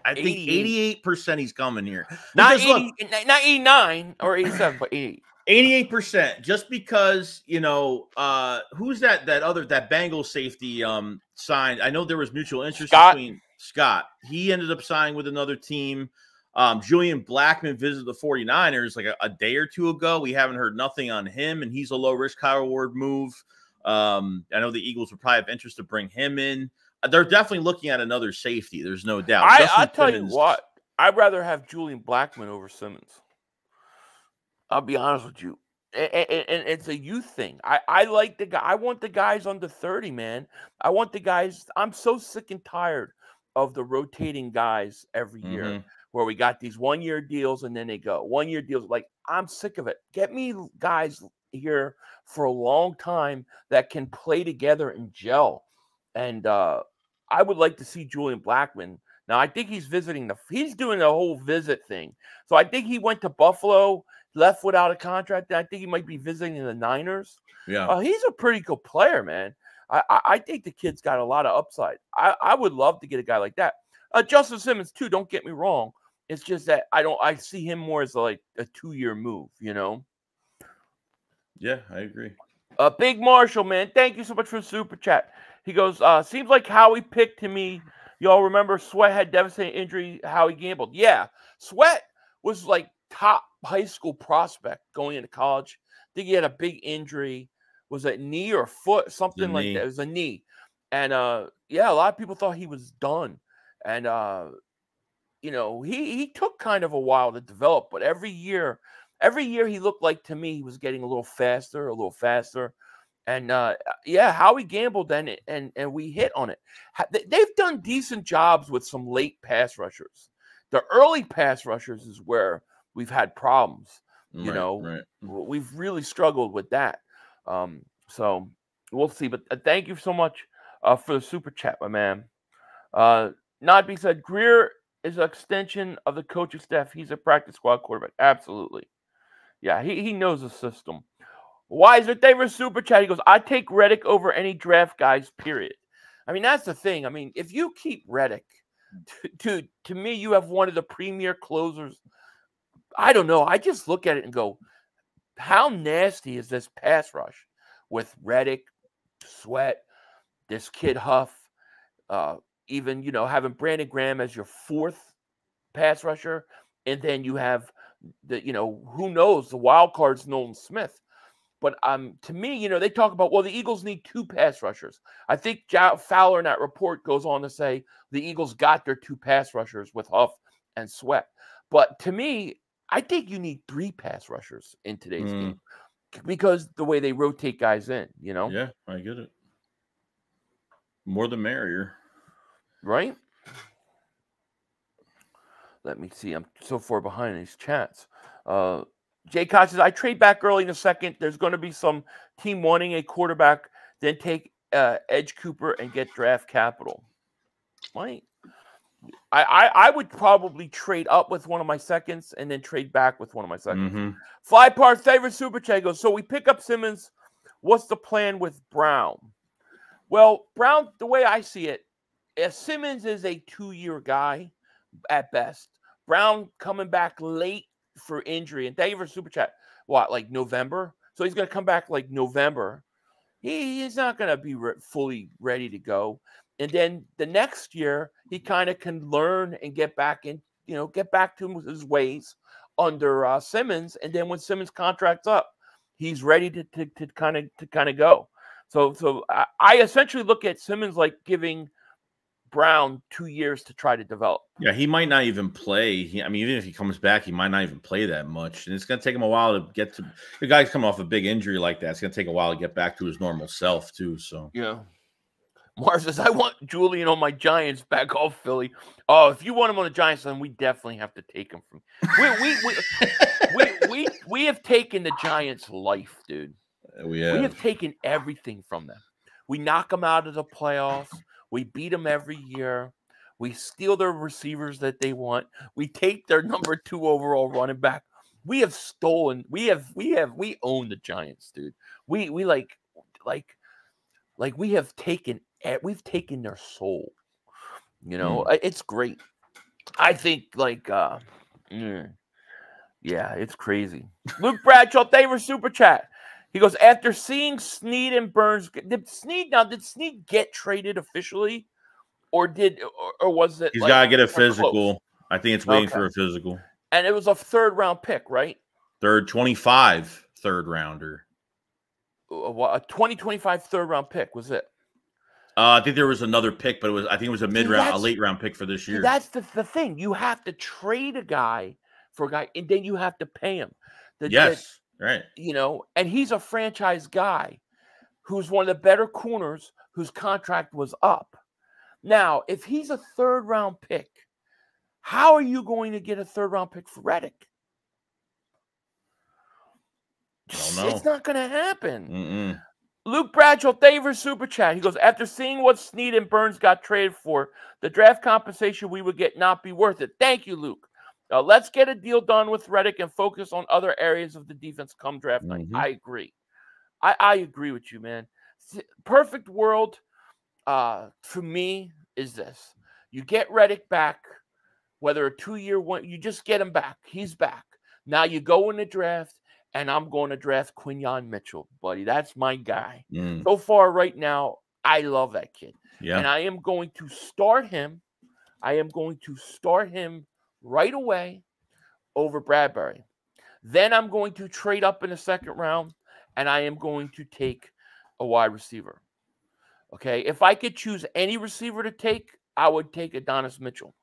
I think 88. 88% he's coming here. Not Because look, 80, n- not 89 or 87, but 88. 88% just because you know uh who's that that other that Bengal safety um signed i know there was mutual interest Scott. between scott he ended up signing with another team um julian blackmon visited the 49ers like a, a day or two ago we haven't heard nothing on him and he's a low risk high reward move um i know the eagles would probably have interest to bring him in Uh, they're definitely looking at another safety there's no doubt I, will tell you what, I'd rather have Julian Blackmon over Simmons. I'll be honest with you. A- a- a- And it's a youth thing. I, I like the guy. I want the guys under 30, man. I want the guys. I'm so sick and tired of the rotating guys every year Mhm. Where we got these one year deals and then they go one year deals. Like, I'm sick of it. Get me guys here for a long time that can play together and gel. And uh, I would like to see Julian Blackmon. Now, I think he's visiting the, he's doing the whole visit thing. So I think he went to Buffalo, left without a contract. and I think he might be visiting the Niners. yeah Uh, he's a pretty good player, man. I, I, I think the kid's got a lot of upside. I, I would love to get a guy like that. Uh, Justin Simmons, too, don't get me wrong. It's just that I don't. I see him more as like a two year move. You know. Yeah, I agree. Uh, Big Marshall, man, thank you so much for the super chat. He goes, uh, seems like Howie picked to me. Y'all remember Sweat had devastating injury, how he gambled. Yeah, Sweat was like top high school prospect going into college. I think he had a big injury. Was it knee or foot? Something like knee. that. It was a knee. And uh, yeah, a lot of people thought he was done. And uh, you know, he he took kind of a while to develop, but every year, every year he looked like to me he was getting a little faster, a little faster. And uh, yeah, Howie gambled and and and we hit on it. They- They've done decent jobs with some late pass rushers. The early pass rushers is where we've had problems. You Right, know, right. We've really struggled with that. Um, so we'll see. But uh, thank you so much uh, for the super chat, my man. Uh, not being said, Grier is an extension of the coaching staff. He's a practice squad quarterback. Absolutely. Yeah, he, he knows the system. Why is it David super chat? He goes, I take Reddick over any draft guys, period. I mean, that's the thing. I mean, if you keep Reddick, to, to, to me, you have one of the premier closers. I don't know. I just look at it and go, how nasty is this pass rush with Reddick, Sweat, this kid Huff, uh, even you know having Brandon Graham as your fourth pass rusher, and then you have the you know who knows the wild card's Nolan Smith. But um, to me, you know, they talk about well, the Eagles need two pass rushers. I think Fowler in that report goes on to say the Eagles got their two pass rushers with Huff and Sweat. But to me, I think you need three pass rushers in today's Mm. game because the way they rotate guys in, you know, Yeah, I get it. More the merrier. Right? Let me see. I'm so far behind in these chats. Uh, Jay Koch says, I trade back early in the second. There's going to be some team wanting a quarterback, then take uh, Edge Cooper and get draft capital. Right. I, I, I would probably trade up with one of my seconds and then trade back with one of my seconds. Mhm. Fly Park favorite super chat goes. So we pick up Simmons. What's the plan with Brown? Well, Brown, the way I see it, Simmons is a two-year guy at best. Brown coming back late for injury, and thank you for super chat. What, like November? So he's going to come back like November. He, he's not going to be re- fully ready to go. And then the next year, he kind of can learn and get back in, you know, get back to his ways under uh, Simmons. And then when Simmons contracts up, he's ready to to, to kind of to kind of go. So so I, I essentially look at Simmons like giving Brown two years to try to develop. Yeah, he might not even play. He, I mean, even if he comes back, he might not even play that much, and it's going to take him a while to get to. The guy's coming off a big injury like that. It's going to take a while to get back to his normal self too. So Yeah. Mars says, I want Julian on my Giants back off Philly. Oh, if you want him on the Giants, then we definitely have to take him from we we we, we, we, we have taken the Giants' life, dude. we We have. have taken everything from them. We knock them out of the playoffs. We beat them every year. We steal their receivers that they want. We take their number two overall running back. We have stolen. We have. We have. We own the Giants, dude. We we like like like we have taken. We've taken their soul. You know, I- it's great. I think like uh mm, yeah, it's crazy. Luke Bradshaw, they were super chat. He goes, after seeing Sneed and Burns, did Sneed now did Sneed get traded officially? Or did or, or was it He's like, got to get a kinda close? physical. I think it's waiting Okay. for a physical. And it was a third round pick, right? Third, 25 third rounder. A, wha- a 2025 third round pick was it? Uh, I think there was another pick, but it was I think it was a mid round, a late round pick for this See, year. that's the, the thing. You have to trade a guy for a guy, and then you have to pay him. The- the- yes, right. you know, and he's a franchise guy who's one of the better corners whose contract was up. Now, if he's a third round pick, how are you going to get a third round pick for Reddick? It's not going to happen. Mm-mm. Luke Bradshaw, you super chat. He goes, after seeing what Sneed and Burns got traded for, the draft compensation we would get not be worth it. Thank you, Luke. Uh, let's get a deal done with Reddick and focus on other areas of the defense come draft night. Mhm. I agree. I, I agree with you, man. Perfect world uh, for me is this: you get Reddick back whether a two year one, you just get him back. He's back. Now you go in the draft, and I'm going to draft Quinyon Mitchell, buddy. That's my guy. Mm, So far, right now, I love that kid. yeah. And I am going to start him. I am going to start him right away over Bradberry. Then I'm going to trade up in the second round and I am going to take a wide receiver. Okay. If I could choose any receiver to take, I would take Adonai Mitchell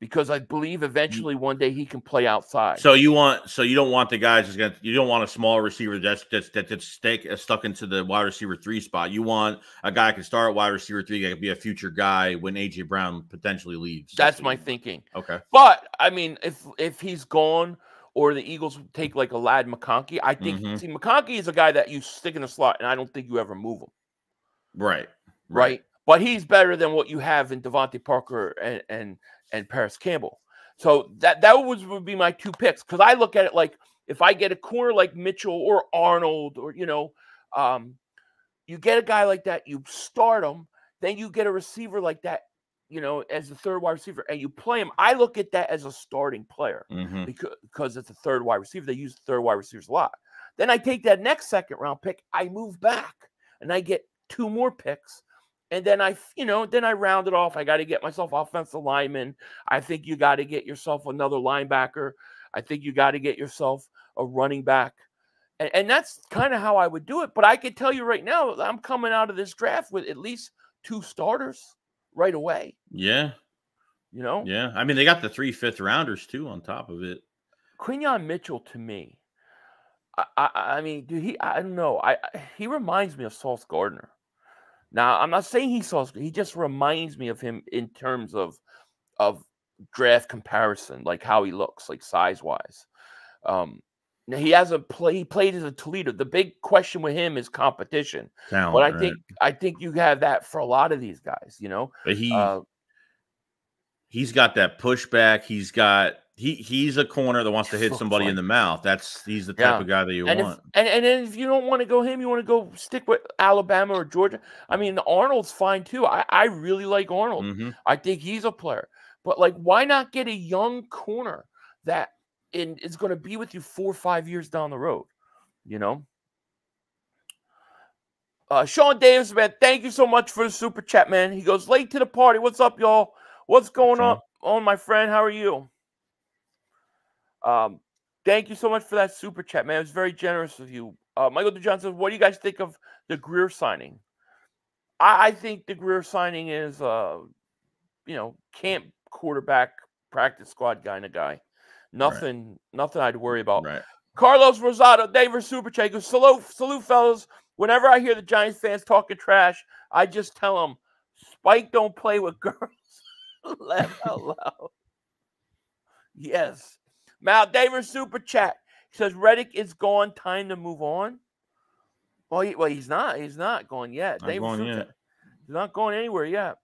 because I believe eventually one day he can play outside. So you want so you don't want the guys that's gonna you don't want a small receiver that's that's that's, that's stick, uh, stuck into the wide receiver three spot. You want a guy who can start at wide receiver three, that could be a future guy when AJ Brown potentially leaves. That's what my thinking. Okay. But I mean, if if he's gone or the Eagles take like a Ladd McConkey, I think Mhm. see McConkey is a guy that you stick in the slot, and I don't think you ever move him, Right. right? But he's better than what you have in DeVante Parker and and and Parris Campbell. So that that was would be my two picks because I look at it like if I get a corner like Mitchell or Arnold or you know, um, you get a guy like that, you start him, then you get a receiver like that, you know, as the third wide receiver, and you play him. I look at that as a starting player Mhm. because because it's a third wide receiver. They use third wide receivers a lot. Then I take that next second round pick, I move back, and I get two more picks. And then I, you know, then I round it off. I got to get myself offensive lineman. I think you got to get yourself another linebacker. I think you got to get yourself a running back. And, and that's kind of how I would do it. But I can tell you right now, I'm coming out of this draft with at least two starters right away. Yeah. You know, Yeah. I mean, they got the three fifth rounders too on top of it. Quinyon Mitchell to me, I, I, I mean, dude, he, I don't know, I, I- he reminds me of Sauce Gardner. Now, I'm not saying he's Sauce, he just reminds me of him in terms of, of draft comparison, like how he looks, like size wise. Um, now he hasn't played. He played as a Toledo. The big question with him is competition. Talent. But I right? think I think you have that for a lot of these guys. You know, But he uh, he's got that pushback. He's got he he's a corner that wants to hit somebody in the mouth. That's he's the type Yeah. of guy that you and if want. and, and then if you don't want to go him, you want to go stick with Alabama or Georgia. I mean, Arnold's fine too. I, I really like Arnold. Mhm. I think he's a player. But like, why not get a young corner that in, is going to be with you four or five years down the road? You know. Uh, Sean Davis, man, thank you so much for the super chat, man. He goes late to the party. What's up, y'all? What's going on, on my friend? How are you? Um, thank you so much for that super chat, man. It was very generous of you. Uh, Michael DeJohn says, "What do you guys think of the Grier signing?" I, I think the Grier signing is, uh, you know, camp quarterback, practice squad kind of guy. Nothing, nothing I'd worry about. Right. Carlos Rosado, David Super Chat goes, salute, salute, fellas. Whenever I hear the Giants fans talking trash, I just tell them, Spike don't play with girls. Laugh out loud. Yes. Mal Davis Super Chat he says Reddick is gone. Time to move on. Well, he, well, he's not. He's not going yet. Not David going yet. He's not going anywhere yet.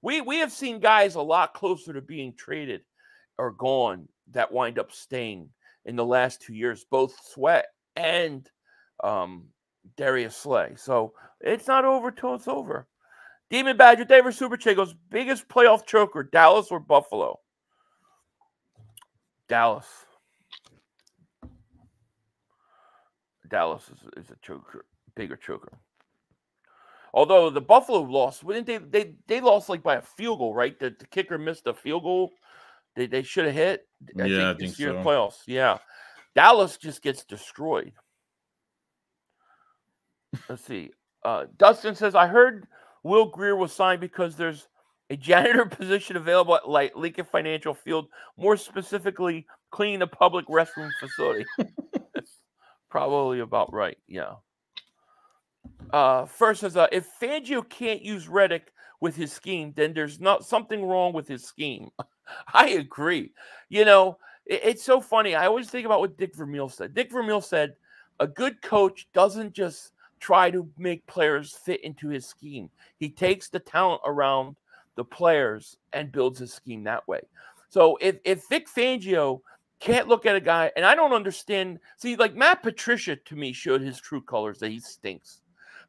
We we have seen guys a lot closer to being traded or gone that wind up staying in the last two years, both Sweat and um, Darius Slay. So it's not over till it's over. Demon Badger, David Superche goes, biggest playoff choker, Dallas or Buffalo? Dallas. Dallas is, is a choker, bigger choker. Although the Buffalo lost, didn't they? They they lost like by a field goal, right? The, the kicker missed a field goal. They they should have hit. Yeah, I this think year so. playoffs. Yeah, Dallas just gets destroyed. Let's see. Uh, Dustin says, I heard Will Grier was signed because there's a janitor position available at like Lincoln Financial Field, more specifically, cleaning the public restroom facility. That's probably about right. Yeah. Uh, first says, uh, if Fangio can't use Reddick with his scheme, then there's not something wrong with his scheme. I agree. You know, it- it's so funny. I always think about what Dick Vermeil said. Dick Vermeil said, a good coach doesn't just try to make players fit into his scheme. He takes the talent around the players and builds his scheme that way. So if if Vic Fangio can't look at a guy, and I don't understand, see, like Matt Patricia to me showed his true colors that he stinks.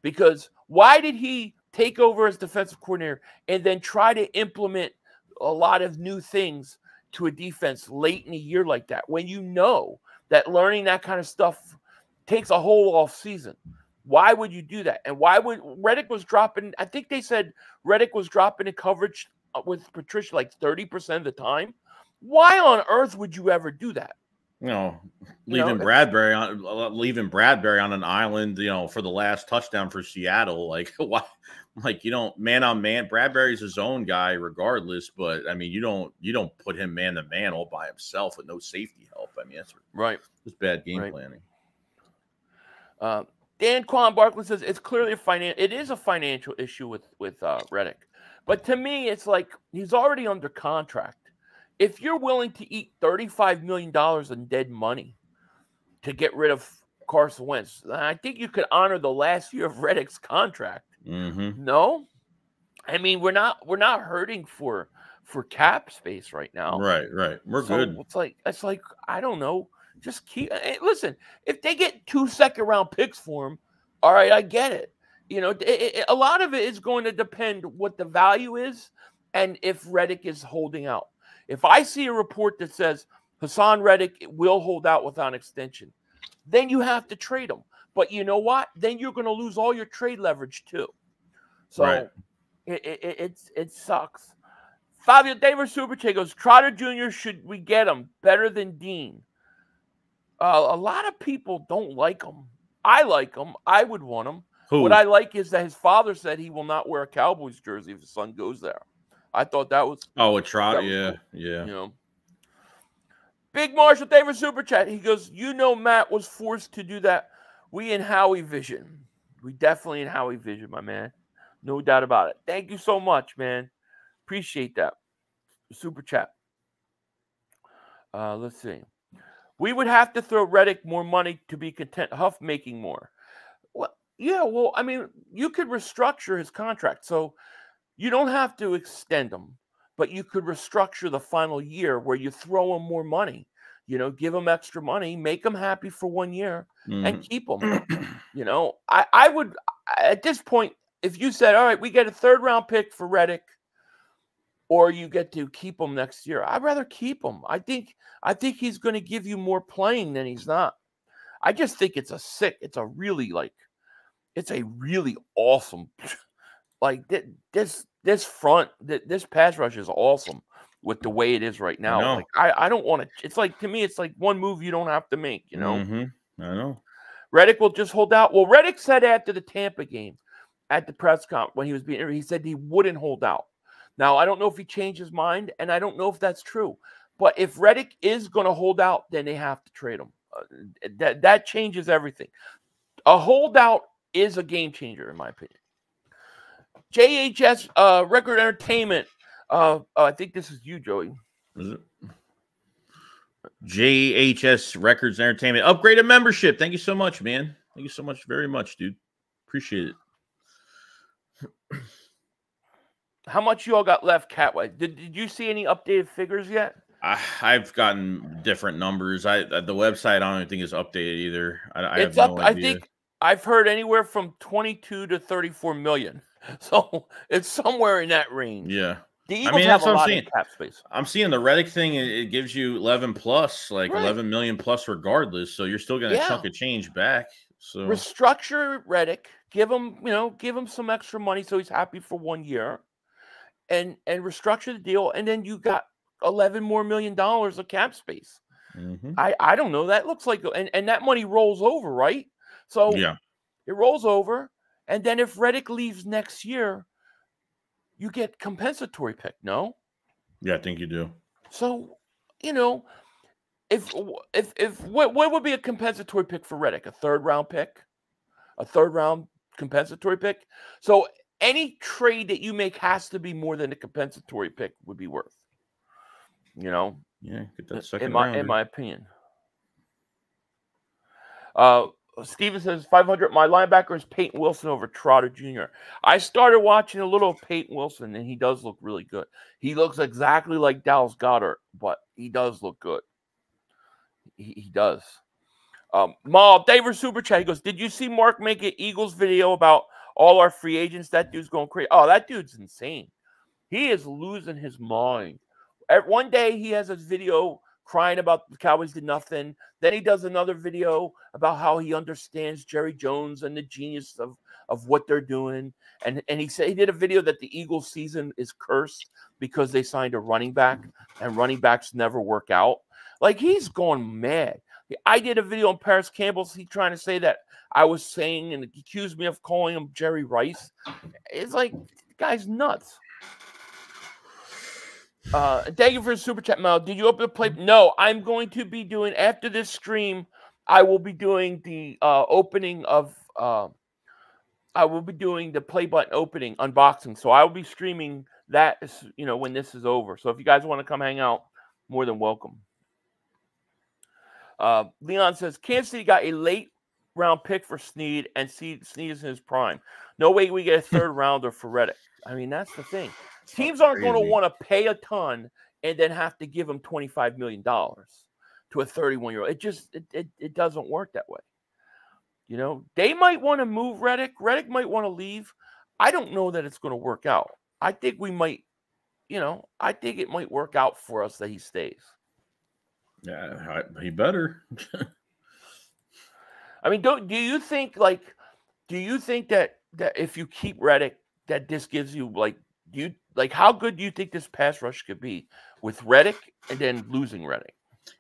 Because why did he take over as defensive coordinator and then try to implement a lot of new things to a defense late in a year like that when you know that learning that kind of stuff takes a whole off season. Why would you do that? And why would Reddick was dropping? I think they said Reddick was dropping in coverage uh, with Patricia like 30% of the time. Why on earth would you ever do that? You know, You leaving know, Bradberry on uh, leaving Bradberry on an island, you know, for the last touchdown for Seattle. Like, why? Like, you don't man on man. Bradberry's his own guy, regardless. But I mean, you don't you don't put him man to man all by himself with no safety help. I mean, that's Right. It's bad game Right. planning. Uh, Dan Quan Barkley says it's clearly a finan- It is a financial issue with with uh, Reddick, but to me, it's like he's already under contract. If you're willing to eat thirty five million dollars in dead money to get rid of Carson Wentz, I think you could honor the last year of Reddick's contract. Mm-hmm. No, I mean we're not we're not hurting for for cap space right now. Right, right. We're So good. It's like it's like I don't know. Just keep. eh, Listen, if they get two second round picks for him, all right, I get it. You know, it, it- a lot of it is going to depend what the value is and if Reddick is holding out. If I see a report that says Haason Reddick will hold out without extension, then you have to trade him. But you know what? Then you're going to lose all your trade leverage too. So Right. it, it, it, it sucks. Fabio David Superche goes, Trotter Jr. should we get him better than Dean? Uh, a lot of people don't like him. I like him. I would want him. Who? What I like is that his father said he will not wear a Cowboys jersey if his son goes there. I thought that was, oh, a trot. Yeah, cool. yeah. you know. Big Marshall David Super Chat. He goes, You know, Matt was forced to do that. We in Howie Vision. We definitely in Howie Vision, my man. No doubt about it. Thank you so much, man. Appreciate that. Super Chat. Uh, let's see. We would have to throw Reddick more money to be content. Huff making more. Well, yeah, well, I mean, you could restructure his contract. So you don't have to extend him, but you could restructure the final year where you throw him more money. You know, give him extra money, make him happy for one year, Mhm. and keep him. you know, I, I would at this point, if you said, "All right, we get a third round pick for Reddick," or you get to keep him next year, I'd rather keep him. I think I think he's going to give you more playing than he's not. I just think it's a sick. It's a really like, it's a really awesome. Like thi- this this front th- this pass rush is awesome with the way it is right now. know. Like I I don't want to. It's like to me, it's like one move you don't have to make. You know. Mhm. I know. Reddick will just hold out. Well, Reddick said after the Tampa game at the press conference when he was being he said he wouldn't hold out. Now, I don't know if he changed his mind, and I don't know if that's true. But if Reddick is going to hold out, then they have to trade him. Uh, that that changes everything. A holdout is a game changer, in my opinion. JHS uh, Record Entertainment. Uh, oh, I think this is you, Joey. Is? JHS Records Entertainment upgraded membership. Thank you so much, man. Thank you so much, very much, dude. Appreciate it. How much you all got left, Catway? Did, did you see any updated figures yet? I, I've gotten different numbers. I the website I don't think is updated either. I, I it's have up. no I think I've heard anywhere from 22 to 34 million. So it's somewhere in that range. Yeah, The Eagles mean, have that's a what I'm of cap space. I'm seeing the Reddick thing. It, it gives you 11 plus, like Right. 11 million plus, regardless. So you're still going to Yeah. a chunk of change back. So Restructure Reddick. Give him, you know, give him some extra money so he's happy for one year, and and restructure the deal, and then you got 11 more million dollars of cap space. Mhm. I I don't know. That looks like, and and that money rolls over, right? So yeah, it rolls over, and then if Reddick leaves next year, you get compensatory pick. No. yeah, I think you do. So, you know, if if if what what would be a compensatory pick for Reddick? A third round pick, a third round compensatory pick. So any trade that you make has to be more than a compensatory pick would be worth. You know, Yeah, get that second in my rounder. in my opinion. Uh, Steven says 500. My linebacker is Payton Wilson over Trotter Jr. I started watching a little of Payton Wilson, and he does look really good. He looks exactly like Dallas Goedert, but he does look good. He, he does. Um, Ma, David Super Chat he goes, Did you see Mark make an Eagles video about all our free agents? That dude's going crazy. Oh, that dude's insane. He is losing his mind. One day he has a video crying about the Cowboys did nothing. Then he does another video about how he understands Jerry Jones and the genius of, of what they're doing. And and he said he did a video that the Eagles season is cursed because they signed a running back and running backs never work out. Like he's going mad. I did a video on Parris Campbell's. He trying to say that I was saying and accused me of calling him Jerry Rice. It's like guy's nuts. Uh, thank you for the super chat, Mel. Did you open the play? No, I'm going to be doing after this stream. I will be doing the uh, opening of. Uh, I will be doing the play button opening unboxing. So I will be streaming that. You know when this is over. So if you guys want to come hang out, more than welcome. Uh, Leon says Kansas City got a late round pick for Sneed, and Sneed is in his prime. No way we get a third rounder for Reddick. I mean, that's the thing. Teams aren't going to want to pay a ton and then have to give him $25 million to a 31 year old. It just it, it, it doesn't work that way. You know, they might want to move Reddick. Reddick might want to leave. I don't know that it's going to work out. I think we might, you know, I think it might work out for us that he stays. Yeah, he better. I mean, don't do you think like do you think that that if you keep Reddick that this gives you like do you like how good do you think this pass rush could be with Reddick and then losing Reddick?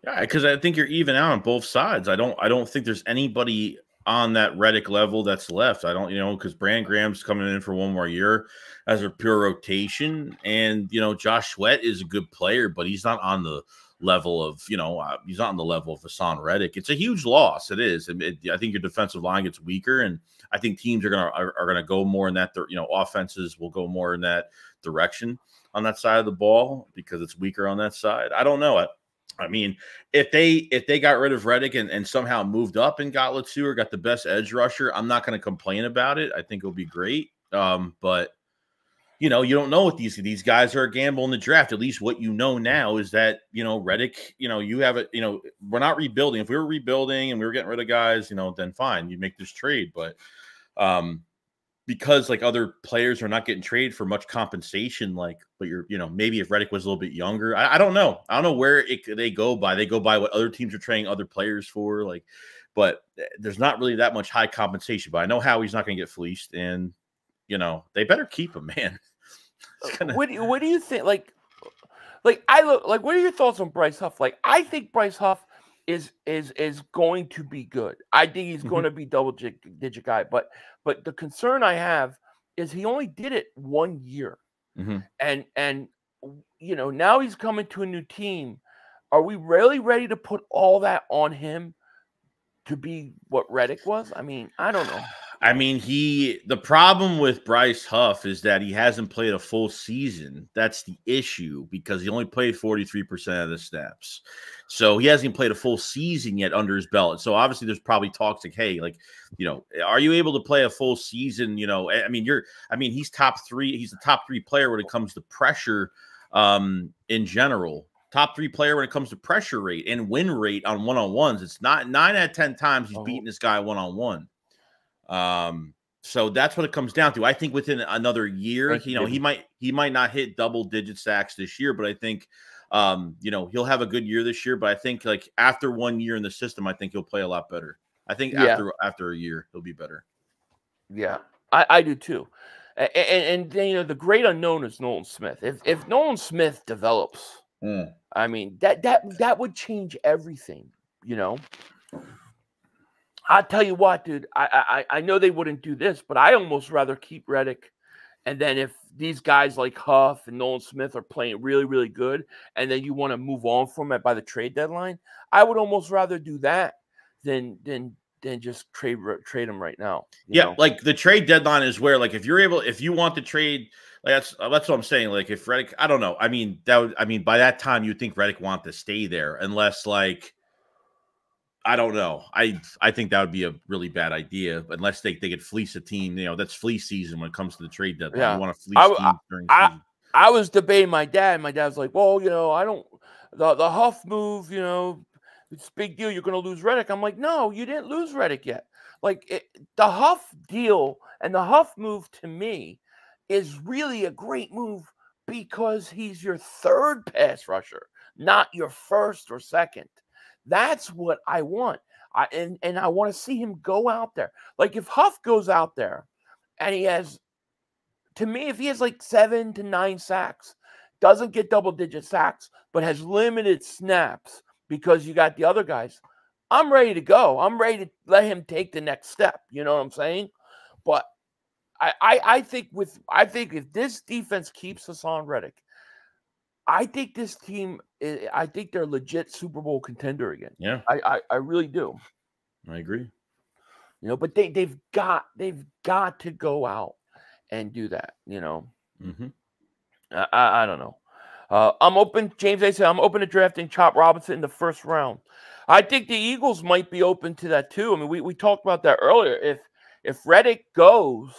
Yeah, because I think you're even out on both sides. I don't I don't think there's anybody on that Reddick level that's left. I don't, you know, because Brand Graham's coming in for one more year as a pure rotation. And, you know, Josh Sweat is a good player, but he's not on the level of, you know, uh, he's not on the level of Haason Reddick. It's a huge loss. It is. It, it, I think your defensive line gets weaker. And I think teams are gonna are, are, gonna go more in that. You know, offenses will go more in that direction on that side of the ball because it's weaker on that side. I don't know. I, I mean, if they if they got rid of Reddick and, and somehow moved up and got Latu or got the best edge rusher, I'm not going to complain about it. I think it'll be great. Um, but you know, you don't know what these these guys are a gamble in the draft. At least what you know now is that you know Reddick. You know, you have it. You know, we're not rebuilding. If we were rebuilding and we were getting rid of guys, you know, then fine, you make this trade. But um, because like other players are not getting traded for much compensation, like, but you're, you know, maybe if Reddick was a little bit younger, I, I don't know. I don't know where it, they go by. They go by what other teams are trading other players for, like, but eh, there's not really that much high compensation. But I know how he's not going to get fleeced, and you know they better keep him, man. Gonna... What do you, what do you think? Like, like I look like. What are your thoughts on Bryce Huff? Like, I think Bryce Huff is is is going to be good. I think he's mm-hmm. going to be double digit guy. But but the concern I have is he only did it one year, mm-hmm. and and you know now he's coming to a new team. Are we really ready to put all that on him to be what Reddick was? I mean, I don't know. I mean, he the problem with Bryce Huff is that he hasn't played a full season. That's the issue because he only played 43% of the snaps. So he hasn't played a full season yet under his belt. So obviously there's probably talks like, hey, like, you know, are you able to play a full season? You know, I mean, you're I mean, he's top three, he's the top three player when it comes to pressure um in general. Top three player when it comes to pressure rate and win rate on one-on-ones. It's not nine out of ten times he's oh. beating this guy one-on-one. Um, so that's what it comes down to. I think within another year, you know, he might he might not hit double digit sacks this year, but I think um, you know, he'll have a good year this year. But I think like after one year in the system, I think he'll play a lot better. I think yeah. after after a year, he'll be better. Yeah, I, I do too. And, and, and, you know, the great unknown is Nolan Smith. If if Nolan Smith develops, mm. I mean that that that would change everything. You know, I tell you what, dude. I, I I know they wouldn't do this, but I almost rather keep Reddick. And then if these guys like Huff and Nolan Smith are playing really, really good, and then you want to move on from it by the trade deadline, I would almost rather do that than than than just trade trade them right now. Yeah, know? like the trade deadline is where like if you're able if you want to trade like that's uh, that's what I'm saying. Like if Reddick, I don't know. I mean that would I mean by that time you would think Reddick want to stay there unless like I don't know. I I think that would be a really bad idea unless they, they could fleece a team. You know, that's fleece season when it comes to the trade deadline. Yeah. You want to fleece I, teams during I, season. I, was debating my dad. My dad's like, well, you know, I don't the the Huff move. You know, it's big deal. You're going to lose Reddick. I'm like, no, you didn't lose Reddick yet. Like it, the Huff deal and the Huff move to me is really a great move because he's your third pass rusher, not your first or second. That's what I want. I and, and I want to see him go out there. Like if Huff goes out there and he has to me, if he has like seven to nine sacks, doesn't get double digit sacks, but has limited snaps because you got the other guys, I'm ready to go. I'm ready to let him take the next step. You know what I'm saying? But I, I, I think with I think if this defense keeps us on Reddick, I think this team I think they're legit Super Bowl contender again. Yeah. I, I, I really do. I agree. You know, but they they've got they've got to go out and do that. You know, Mm-hmm. I, I, I don't know. Uh, I'm open. James I said I'm open to drafting Chop Robinson in the first round. I think the Eagles might be open to that too. I mean, we, we talked about that earlier. If if Reddick goes,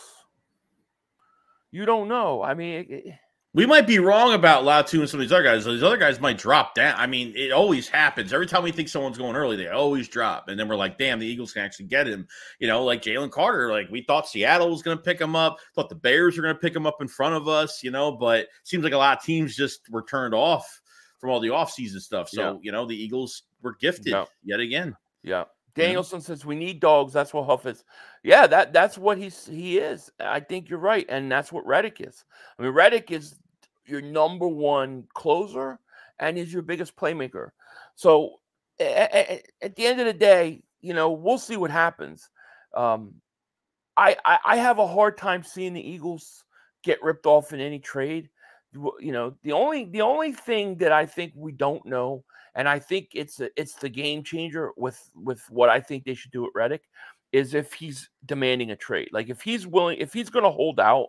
you don't know. I mean, it, it- We might be wrong about Latu and some of these other guys. These other guys might drop down. I mean, it always happens. Every time we think someone's going early, they always drop. And then we're like, damn, the Eagles can actually get him. You know, like Jalen Carter, like we thought Seattle was going to pick him up, thought the Bears were going to pick him up in front of us, you know, but seems like a lot of teams just were turned off from all the offseason stuff. So, Yeah. you know, the Eagles were gifted Yeah. yet again. yeah. Danielson says we need dogs. That's what Huff is. Yeah, that that's what he's he is. I think you're right, and that's what Reddick is. I mean, Reddick is your number one closer and is your biggest playmaker. So a- a- a- at the end of the day, you know, we'll see what happens. Um, I, I I have a hard time seeing the Eagles get ripped off in any trade. You know, the only the only thing that I think we don't know, and I think it's a, it's the game changer with with what I think they should do at Reddick, is if he's demanding a trade. Like if he's willing, if he's going to hold out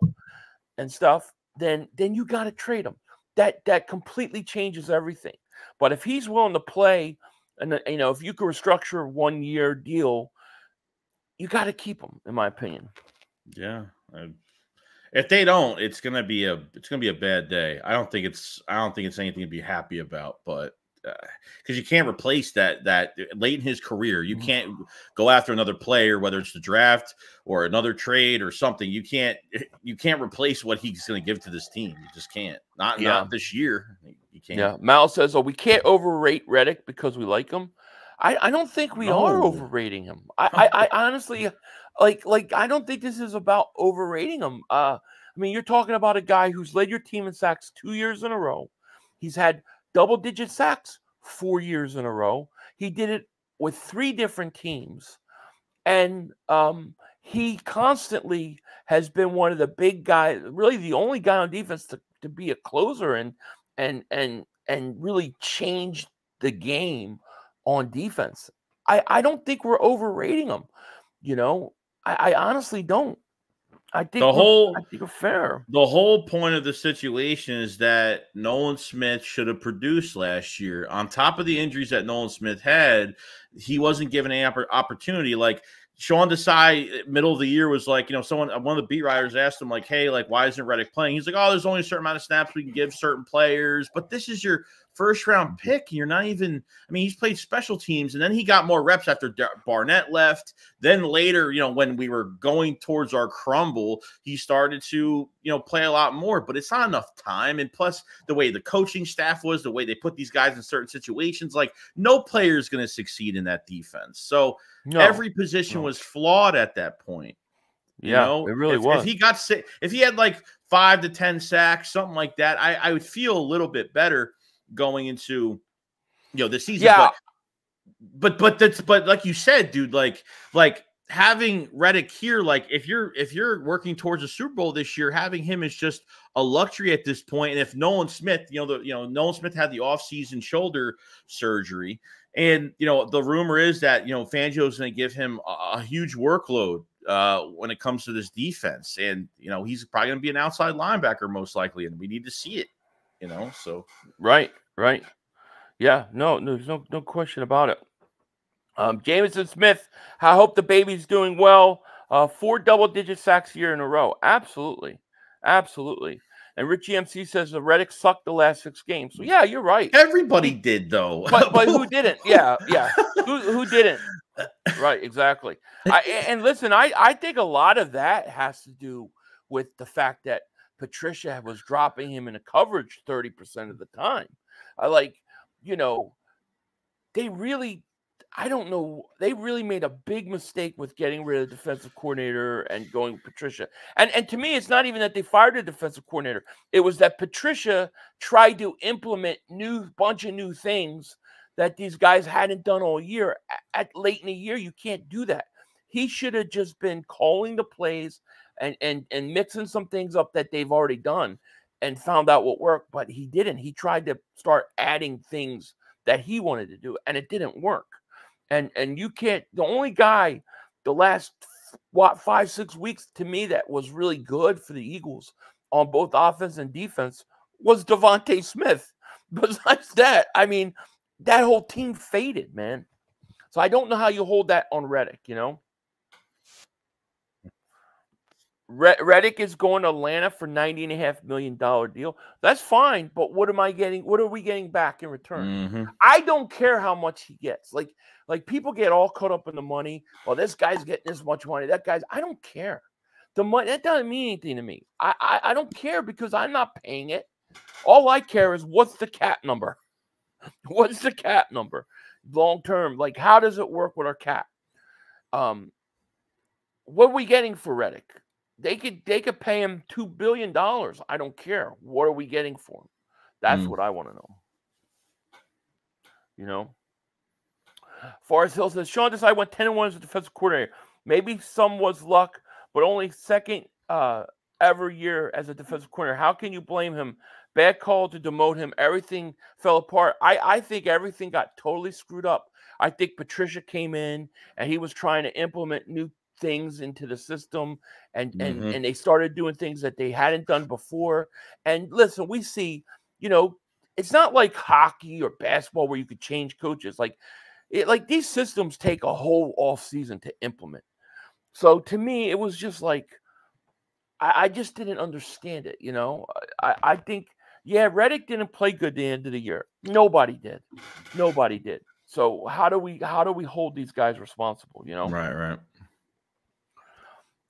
and stuff, then then you got to trade him. That that completely changes everything. But if he's willing to play, and uh, you know, if you could restructure a one year deal, you got to keep him, in my opinion. Yeah. I- if they don't, it's gonna be a it's gonna be a bad day. I don't think it's I don't think it's anything to be happy about, but because you can't replace that that late in his career, you Mhm. can't go after another player, whether it's the draft or another trade or something. You can't you can't replace what he's going to give to this team. You just can't. Not Yeah. not this year. You can't. Yeah. Mal says, "Oh, we can't overrate Reddick because we like him." I, I don't think we are overrating him. I, I, I honestly like like I don't think this is about overrating him. Uh, I mean, you're talking about a guy who's led your team in sacks two years in a row. He's had double digit sacks four years in a row. He did it with three different teams, and um, he constantly has been one of the big guys, really the only guy on defense to, to be a closer and and and and really change the game on defense. I, I don't think we're overrating him. You know, I, I honestly don't. I think The whole I think we're fair. the whole point of the situation is that Nolan Smith should have produced last year. On top of the injuries that Nolan Smith had, he wasn't given an opportunity. Like Sean Desai, eh, middle of the year, was like, you know, someone, uh, one of the beat writers asked him, like, hey, like, why isn't Reddick playing? He's like, oh, there's only a certain amount of snaps we can give certain players, but this is your first round pick. You're not even, I mean, he's played special teams, and then he got more reps after Dar- Barnett left. Then later, you know, when we were going towards our crumble, he started to, you know, play a lot more, but it's not enough time. And plus, the way the coaching staff was, the way they put these guys in certain situations, like no player is going to succeed in that defense. So No, every position no. was flawed at that point. You yeah, know, it really if, was. If he got if he had like five to ten sacks, something like that, I, I would feel a little bit better going into you know the season. Yeah. But, but but that's but like you said, dude, like like having Reddick here, like if you're if you're working towards a Super Bowl this year, having him is just a luxury at this point. And if Nolan Smith, you know, the you know, Nolan Smith had the offseason shoulder surgery. And you know, the rumor is that you know Fangio is going to give him a, a huge workload uh, when it comes to this defense, and you know he's probably going to be an outside linebacker most likely, and we need to see it. You know, so Right, right. Yeah, no, no, there's no no question about it. Um, Jameson Smith, I hope the baby's doing well. Uh, four double digit sacks year in a row. Absolutely. Absolutely. And Richie MC says the Reddick sucked the last six games. So yeah, you're right. everybody did though. But but who didn't? Yeah, yeah. Who who didn't? Right, exactly. I, and listen, I I think a lot of that has to do with the fact that Patricia was dropping him in a coverage 30% of the time. I like, you know, they really I don't know. They really made a big mistake with getting rid of the defensive coordinator and going Patricia. And and to me, it's not even that they fired a defensive coordinator. It was that Patricia tried to implement new bunch of new things that these guys hadn't done all year. At, at late in the year, you can't do that. He should have just been calling the plays and and and mixing some things up that they've already done and found out what worked, but he didn't. He tried to start adding things that he wanted to do, and it didn't work and and you can't. The only guy the last what five six weeks to me that was really good for the Eagles on both offense and defense was DeVonta Smith. Besides that, I mean, that whole team faded, man. So I don't know how you hold that on Reddick, you know. Reddick is going to Atlanta for ninety and a half million dollar deal. That's fine, but what am I getting? What are we getting back in return? Mm-hmm. I don't care how much he gets. Like, like people get all caught up in the money. Well, this guy's getting this much money. That guy's. I don't care. The money that doesn't mean anything to me. I, I I don't care because I'm not paying it. All I care is what's the cap number. what's the cap number long term? Like, how does it work with our cap? Um, what are we getting for Reddick? They could they could pay him two billion dollars. I don't care. What are we getting for him? That's mm. what I want to know. You know. Forrest Hill says Sean Desai went 10 and 1 as a defensive coordinator. Maybe some was luck, but only second uh, ever year as a defensive coordinator. How can you blame him? Bad call to demote him. Everything fell apart. I, I think everything got totally screwed up. I think Patricia came in and he was trying to implement new things into the system and and mm-hmm. and they started doing things that they hadn't done before. And listen we see you know it's not like hockey or basketball where you could change coaches. Like it like these systems take a whole off season to implement. So to me it was just like i, I just didn't understand it you know? I, I think yeah reddick didn't play good the end of the year. Nobody did. Nobody did. So how do we how do we hold these guys responsible you know? Right right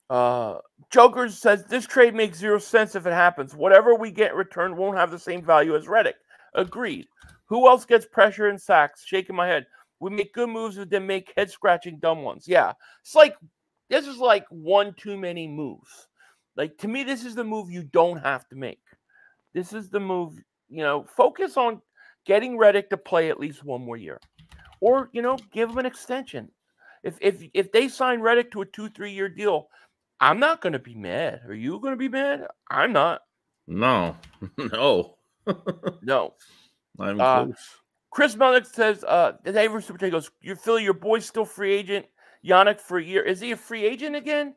uh, Jokers says this trade makes zero sense if it happens. Whatever we get in return won't have the same value as Reddick. Agreed. Who else gets pressure and sacks? Shaking my head. We make good moves but then make head scratching dumb ones. Yeah. It's like this is like one too many moves. Like to me, this is the move you don't have to make. This is the move, you know, focus on getting Reddick to play at least one more year. Or, you know, give him an extension. If if if they sign Reddick to a two, three year deal, I'm not going to be mad. Are you going to be mad? I'm not. No, no, no. I'm uh, close. Chris Melnick says, uh, David Super goes, You feel your boy's still free agent, Yannick, for a year. Is he a free agent again?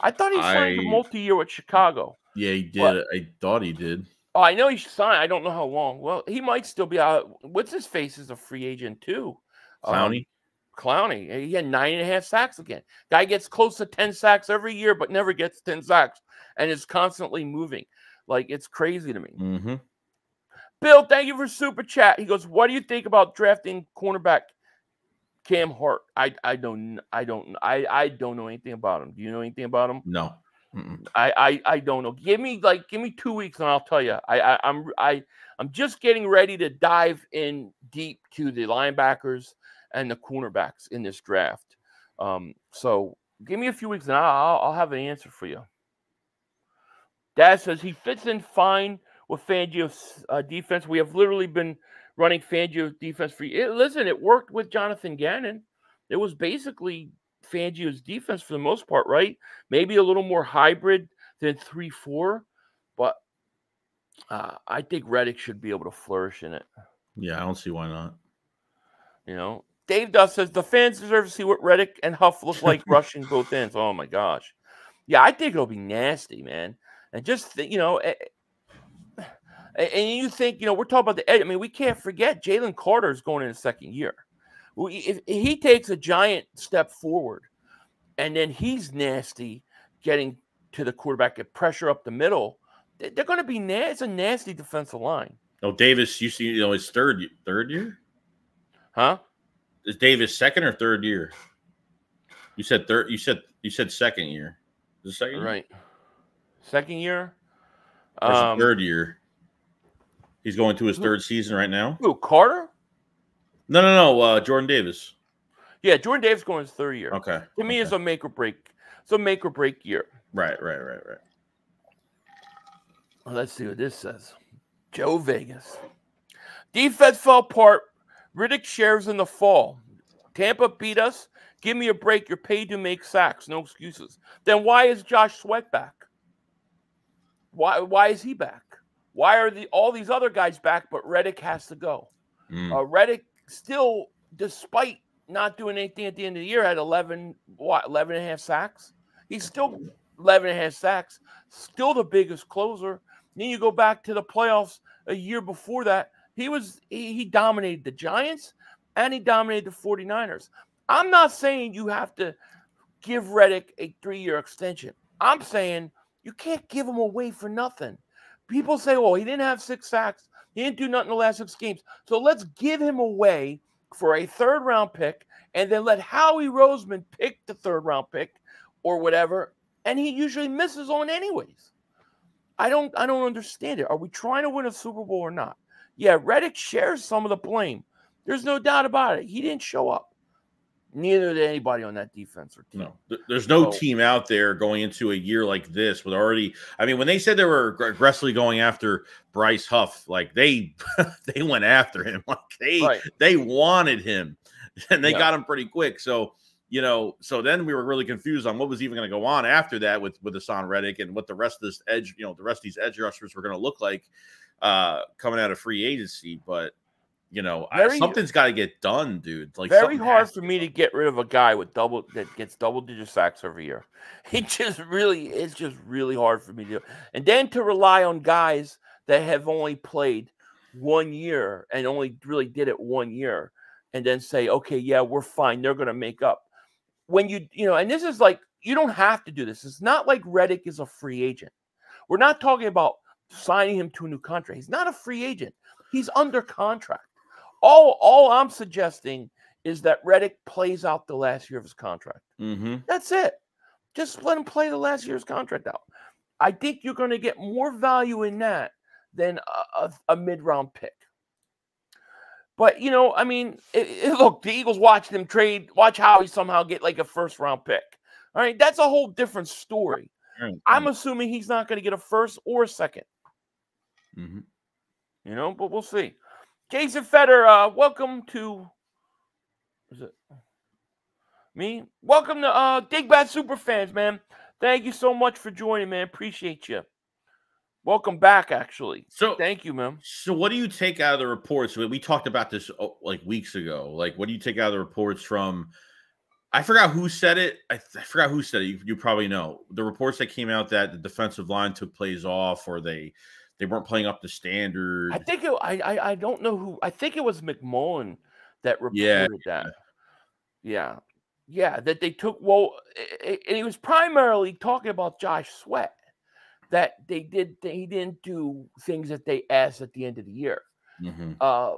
I thought he signed I, a multi year with Chicago. Yeah, he did. But, I thought he did. Oh, I know he signed. I don't know how long. Well, he might still be out. What's his face is a free agent too. Clowney. Um, Clowney. He had nine and a half sacks again. Guy gets close to 10 sacks every year, but never gets 10 sacks and is constantly moving. Like it's crazy to me. Mm-hmm. Bill, thank you for super chat. He goes, What do you think about drafting cornerback Cam Hart? I I don't I don't I I don't know anything about him. Do you know anything about him? No. I, I I don't know. Give me like give me two weeks and I'll tell you. I, I I'm I I'm just getting ready to dive in deep to the linebackers and the cornerbacks in this draft. Um, so give me a few weeks and I'll, I'll have an answer for you. Dad says he fits in fine with Fangio's uh, defense. We have literally been running Fangio's defense for you. Listen, it worked with Jonathan Gannon. It was basically Fangio's defense for the most part, right? Maybe a little more hybrid than 3 4, but uh, I think Reddick should be able to flourish in it. Yeah, I don't see why not. You know, Dave Duff says the fans deserve to see what Reddick and Huff look like rushing both ends. Oh my gosh, yeah, I think it'll be nasty, man. And just you know, eh, eh, eh, and you think you know we're talking about the edge. I mean, we can't forget Jalen Carter is going in his second year. If he takes a giant step forward, and then he's nasty, getting to the quarterback, get pressure up the middle. They're going to be nasty. It's a nasty defensive line. Oh, Davis, you see, you know, his third third year, huh? Is Davis second or third year? You said third. You said you said second year. The second year? right. Second year. Or is it Um, third year. He's going to his third season right now. who, Carter? No, no, no. Uh, Jordan Davis. Yeah, Jordan Davis going his third year. Okay. To me, okay. it's a make or break. It's a make or break year. right, right, right, right. Well, let's see what this says. Joe Vegas. Defense fell apart. Reddick shares in the fall. Tampa beat us. Give me a break. You're paid to make sacks. No excuses. Then why is Josh Sweat back? Why why is he back? Why are the all these other guys back, but Reddick has to go? Mm. Uh, Reddick still, despite not doing anything at the end of the year, had 11, what, 11 and a half sacks. He's still 11 and a half sacks, still the biggest closer. Then you go back to the playoffs a year before that. He was he, he dominated the Giants and he dominated the 49ers. I'm not saying you have to give Reddick a three-year extension. I'm saying you can't give him away for nothing. People say, well, he didn't have six sacks. He didn't do nothing the last six games. So let's give him away for a third round pick and then let Howie Roseman pick the third round pick or whatever. And he usually misses on anyways. I don't I don't understand it. Are we trying to win a Super Bowl or not? Yeah, Reddick shares some of the blame. There's no doubt about it. He didn't show up. Neither did anybody on that defense or team. No, there's no So- team out there going into a year like this with already. I mean, when they said they were aggressively going after Bryce Huff, like they they went after him, like they Right. they wanted him, and they Yeah. got him pretty quick. So you know, so then we were really confused on what was even going to go on after that with with Haason Reddick and what the rest of this edge, you know, the rest of these edge rushers were going to look like uh coming out of free agency. But you know, I- something's got to get done, dude. Like Very hard for to me to get rid of a guy with double that gets double digit sacks every year. It just really, it's just really hard for me to do. And then to rely on guys that have only played one year and only really did it one year, and then say, okay, yeah, we're fine. They're going to make up. When you, you know, and this is like, you don't have to do this. It's not like Reddick is a free agent. We're not talking about signing him to a new contract. He's not a free agent. He's under contract. All all I'm suggesting is that Reddick plays out the last year of his contract. hmm That's it. Just let him play the last year's contract out. I think you're going to get more value in that than a, a, a mid-round pick. But you know, I mean, it, it- look, the Eagles watch them trade. Watch how he somehow get like a first-round pick. All right, that's a whole different story. I'm assuming he's not going to get a first or a second. Hmm You know, but we'll see. Jason Fetter, uh, welcome to is it me? Welcome to uh Dig Super Fans, man. Thank you so much for joining, man. Appreciate you. Welcome back, actually. So Thank you, man. So, what do you take out of the reports? We we talked about this oh, like weeks ago. Like, what do you take out of the reports from? I forgot who said it. I, I forgot who said it. You, you probably know the reports that came out that the defensive line took plays off, or they they weren't playing up the standard. I think it, I, I I don't know who. I think it was McMullen that reported Yeah, that. Yeah, yeah, that they took. Well, i- i- and he was primarily talking about Josh Sweat. That they did. They he didn't do things that they asked at the end of the year. Mhm. Uh,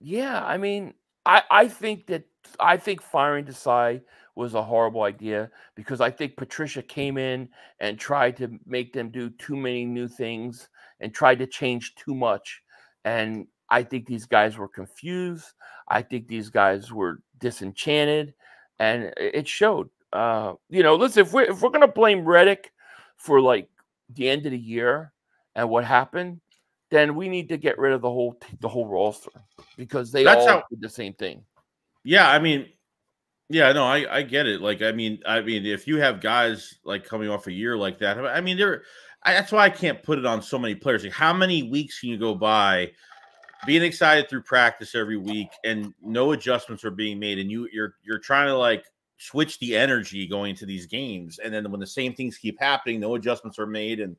yeah, I mean, I I think that I think firing Desai was a horrible idea because I think Patricia came in and tried to make them do too many new things and tried to change too much, and I think these guys were confused. I think these guys were disenchanted, and it showed. Uh, you know, listen, if we're if we're gonna blame Reddick for like the end of the year and what happened, then we need to get rid of the whole the whole roster because they That's all how- did the same thing. Yeah, I mean, yeah, no, I I get it. Like, I mean, I mean, if you have guys like coming off a year like that, I mean, there. That's why I can't put it on so many players. Like, how many weeks can you go by being excited through practice every week and no adjustments are being made, and you you're you're trying to like switch the energy going into these games, and then when the same things keep happening, no adjustments are made, and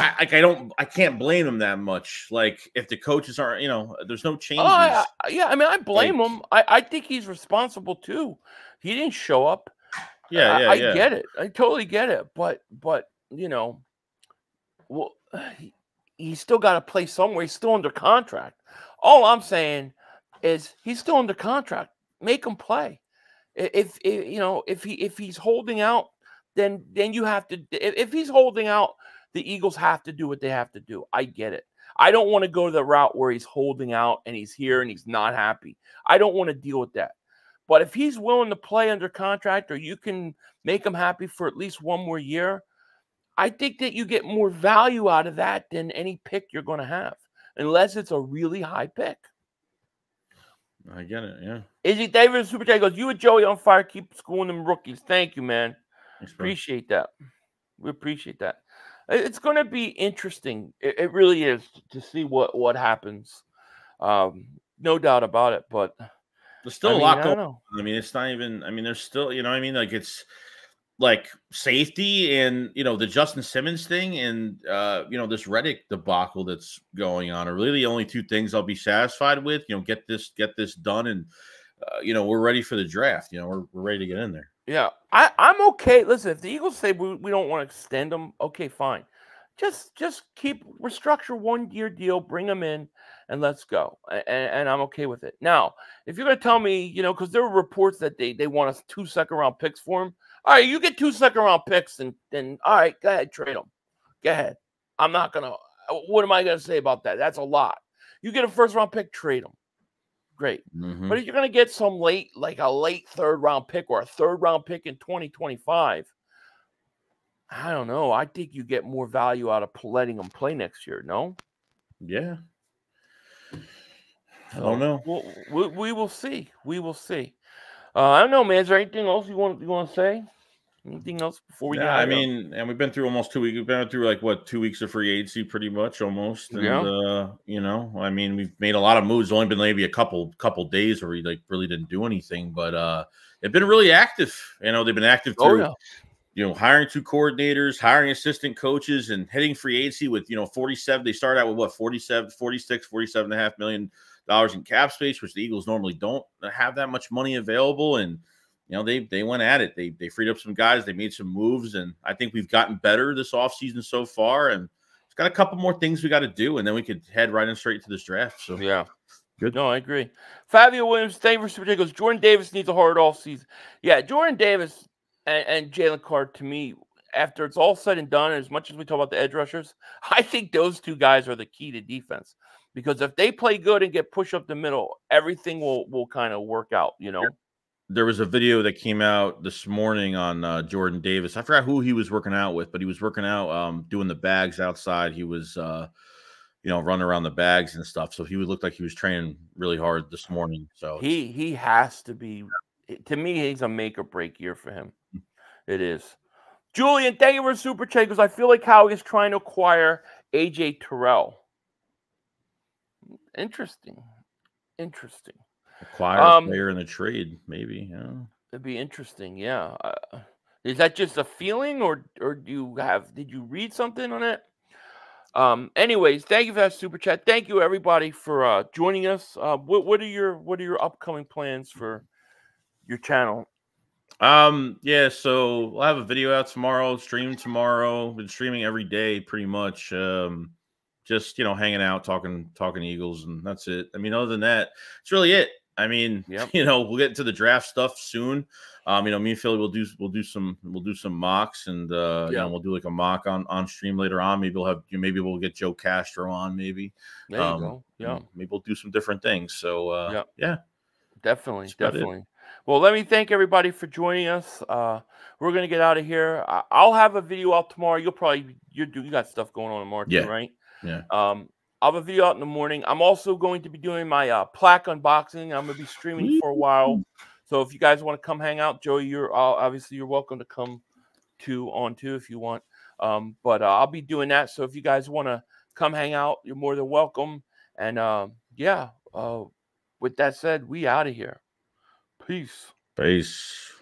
I like I don't I can't blame them that much. Like, if the coaches aren't, you know, there's no changes. Oh, I, I- yeah, I mean, I blame Like- him. I, I think he's responsible too. He didn't show up. yeah, I, yeah, I yeah. get it. I totally get it. But but you know, well, he, he's still got to play somewhere. He's still under contract. All I'm saying is he's still under contract. Make him play. If, if you know if he if he's holding out, then then you have to. If, if he's holding out the Eagles have to do what they have to do. I get it. I don't want to go the route where he's holding out and he's here and he's not happy. I don't want to deal with that. But if he's willing to play under contract or you can make him happy for at least one more year, I think that you get more value out of that than any pick you're going to have, unless it's a really high pick. I get it. Yeah. Izzy David Super Chat goes, You and Joey on fire. Keep schooling them rookies. Thank you, man. Thanks. Appreciate that. We appreciate that. It- It's going to be interesting. It, it really is to see what what happens. Um, no doubt about it. But There's still I a mean, lot going. don't. I mean, it's not even. I mean, there's still. You know, what I mean, like it's like safety and you know the Justin Simmons thing and uh you know this Reddick debacle that's going on are really the only two things I'll be satisfied with. You know, get this get this done and uh, you know we're ready for the draft. You know, we're, we're ready to get in there. Yeah, I, I'm okay. Listen, if the Eagles say we, we don't want to extend them, okay, fine. Just just keep restructure one year deal, bring them in, and let's go. And, and I'm okay with it. Now, if you're gonna tell me, you know, because there were reports that they they want us two second round picks for him. All right, you get two second round picks, and then all right, go ahead, trade them. Go ahead. I'm not gonna. Uh, what am I gonna say about that? That's a lot. You get a first round pick, trade them. Great. Mhm. But if you're going to get some late, like a late third round pick or a third round pick in 2025, I don't know. I think you get more value out of letting them play next year. No, Yeah. I don't know. We'll, we, we will see. We will see. Uh, I don't know, man. Is there anything else you want you want to say? Anything else before we? Yeah, I mean, and we've been through almost two weeks. We've been through like what two weeks of free agency, pretty much almost. And Yeah. uh, you know, I mean, we've made a lot of moves. Only been maybe a couple couple days where we like really didn't do anything, but uh, they've been really active. You know, they've been active oh through yeah, you know hiring two coordinators, hiring assistant coaches, and hitting free agency with you know forty seven. They start out with what 47, 46, 47 and a half million dollars in cap space, which the Eagles normally don't have that much money available, and you know they they went at it they they freed up some guys they made some moves and i think we've gotten better this offseason so far and it's got a couple more things we got to do and then we could head right in straight to this draft so yeah. Good. No, I agree. Fabio Williams, thank you for super goes. Jordan Davis needs a hard off season. Yeah, Jordan Davis and, and Jalen Carter to me, after it's all said and done, as much as we talk about the edge rushers, I think those two guys are the key to defense. Because if they play good and get pushed up the middle, everything will will kind of work out, you know. There was a video that came out this morning on uh, jordan davis i forgot who he was working out with but he was working out um, doing the bags outside he was uh, you know running around the bags and stuff so he would look like he was training really hard this morning so He he has to be to me, he's a make or break year for him. It is. Julian, thank you for super chat because I feel like Howie is trying to acquire AJ Terrell. Interesting. Interesting. Acquire Um, a player in the trade maybe yeah It'd be interesting. Yeah. Uh, is that just a feeling, or or do you have? Did you read something on it? Um. Anyways, thank you for that super chat. Thank you everybody for uh, joining us. Uh, what what are your what are your upcoming plans for your channel? Um, yeah, so I'll have a video out tomorrow, stream tomorrow. Been streaming every day pretty much. Um, just you know, hanging out, talking, talking Eagles, and that's it. I mean, other than that, it's really it. I mean, Yep. you know, we'll get into the draft stuff soon. Um, you know, me and Philly will do we'll do some we'll do some mocks and uh you Yeah. know, we'll do like a mock on on stream later on. Maybe we'll have you maybe we'll get Joe Castro on, maybe. There you Um, go. Yeah. Maybe we'll do some different things. So uh Yep. yeah. Definitely, That's definitely. Well, let me thank everybody for joining us. Uh, we're gonna get out of here. I- I'll have a video out tomorrow. You'll probably you do you got stuff going on tomorrow, Yeah. right? Yeah. Um, I'll have a video out in the morning. I'm also going to be doing my uh, plaque unboxing. I'm gonna be streaming for a while. So if you guys want to come hang out, Joey, you're uh, obviously you're welcome to come to on too if you want. Um, but uh, I'll be doing that. So if you guys want to come hang out, you're more than welcome. And um, yeah, uh, with that said, we out of here. Peace. Peace.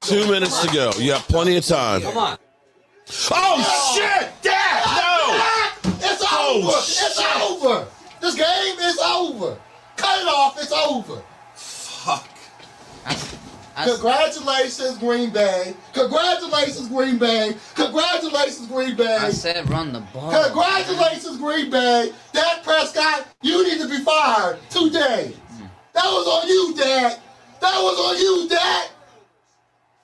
Two minutes to go. You have plenty of time. Come on. Oh shit! Dad! No! It's Oh, over. It's over. This game is over. Cut it off. It's over. Fuck. Congratulations, Green Bay. Congratulations, Green Bay. Congratulations, Green Bay. I said run the ball. Congratulations, Green Bay. Dak Prescott, you need to be fired today. That was on you, Dad. That was on you, Dad.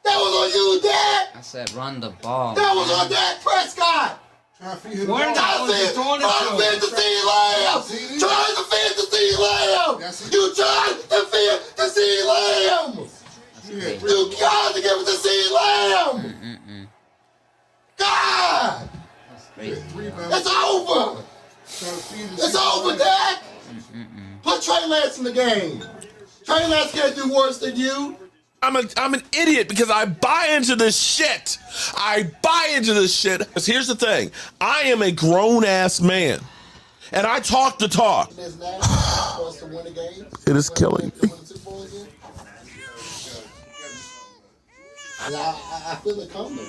That was on you, Dad. I said run the ball. That was man. on Dak Prescott. Trying to feed him One the ball. of the- Trying to feed- trying to feed the C Lamb. Trying to feed the C Lamb. You tried to feed the C Lamb. You got to give it to C Lamb. Mm, mm, mm. God, it's over. It's over, Dak. Put Trey Lance in the game. Trey Lance can't do worse than you. I'm, a, I'm an idiot because I buy into this shit. I buy into this shit. Because here's the thing I am a grown ass man, and I talk the talk. It's now for us to win the game. It is killing me. And I, I, I feel it coming.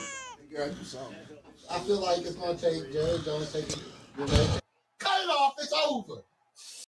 I feel like it's gonna take Jerry Jones taking. Cut it off. It's over.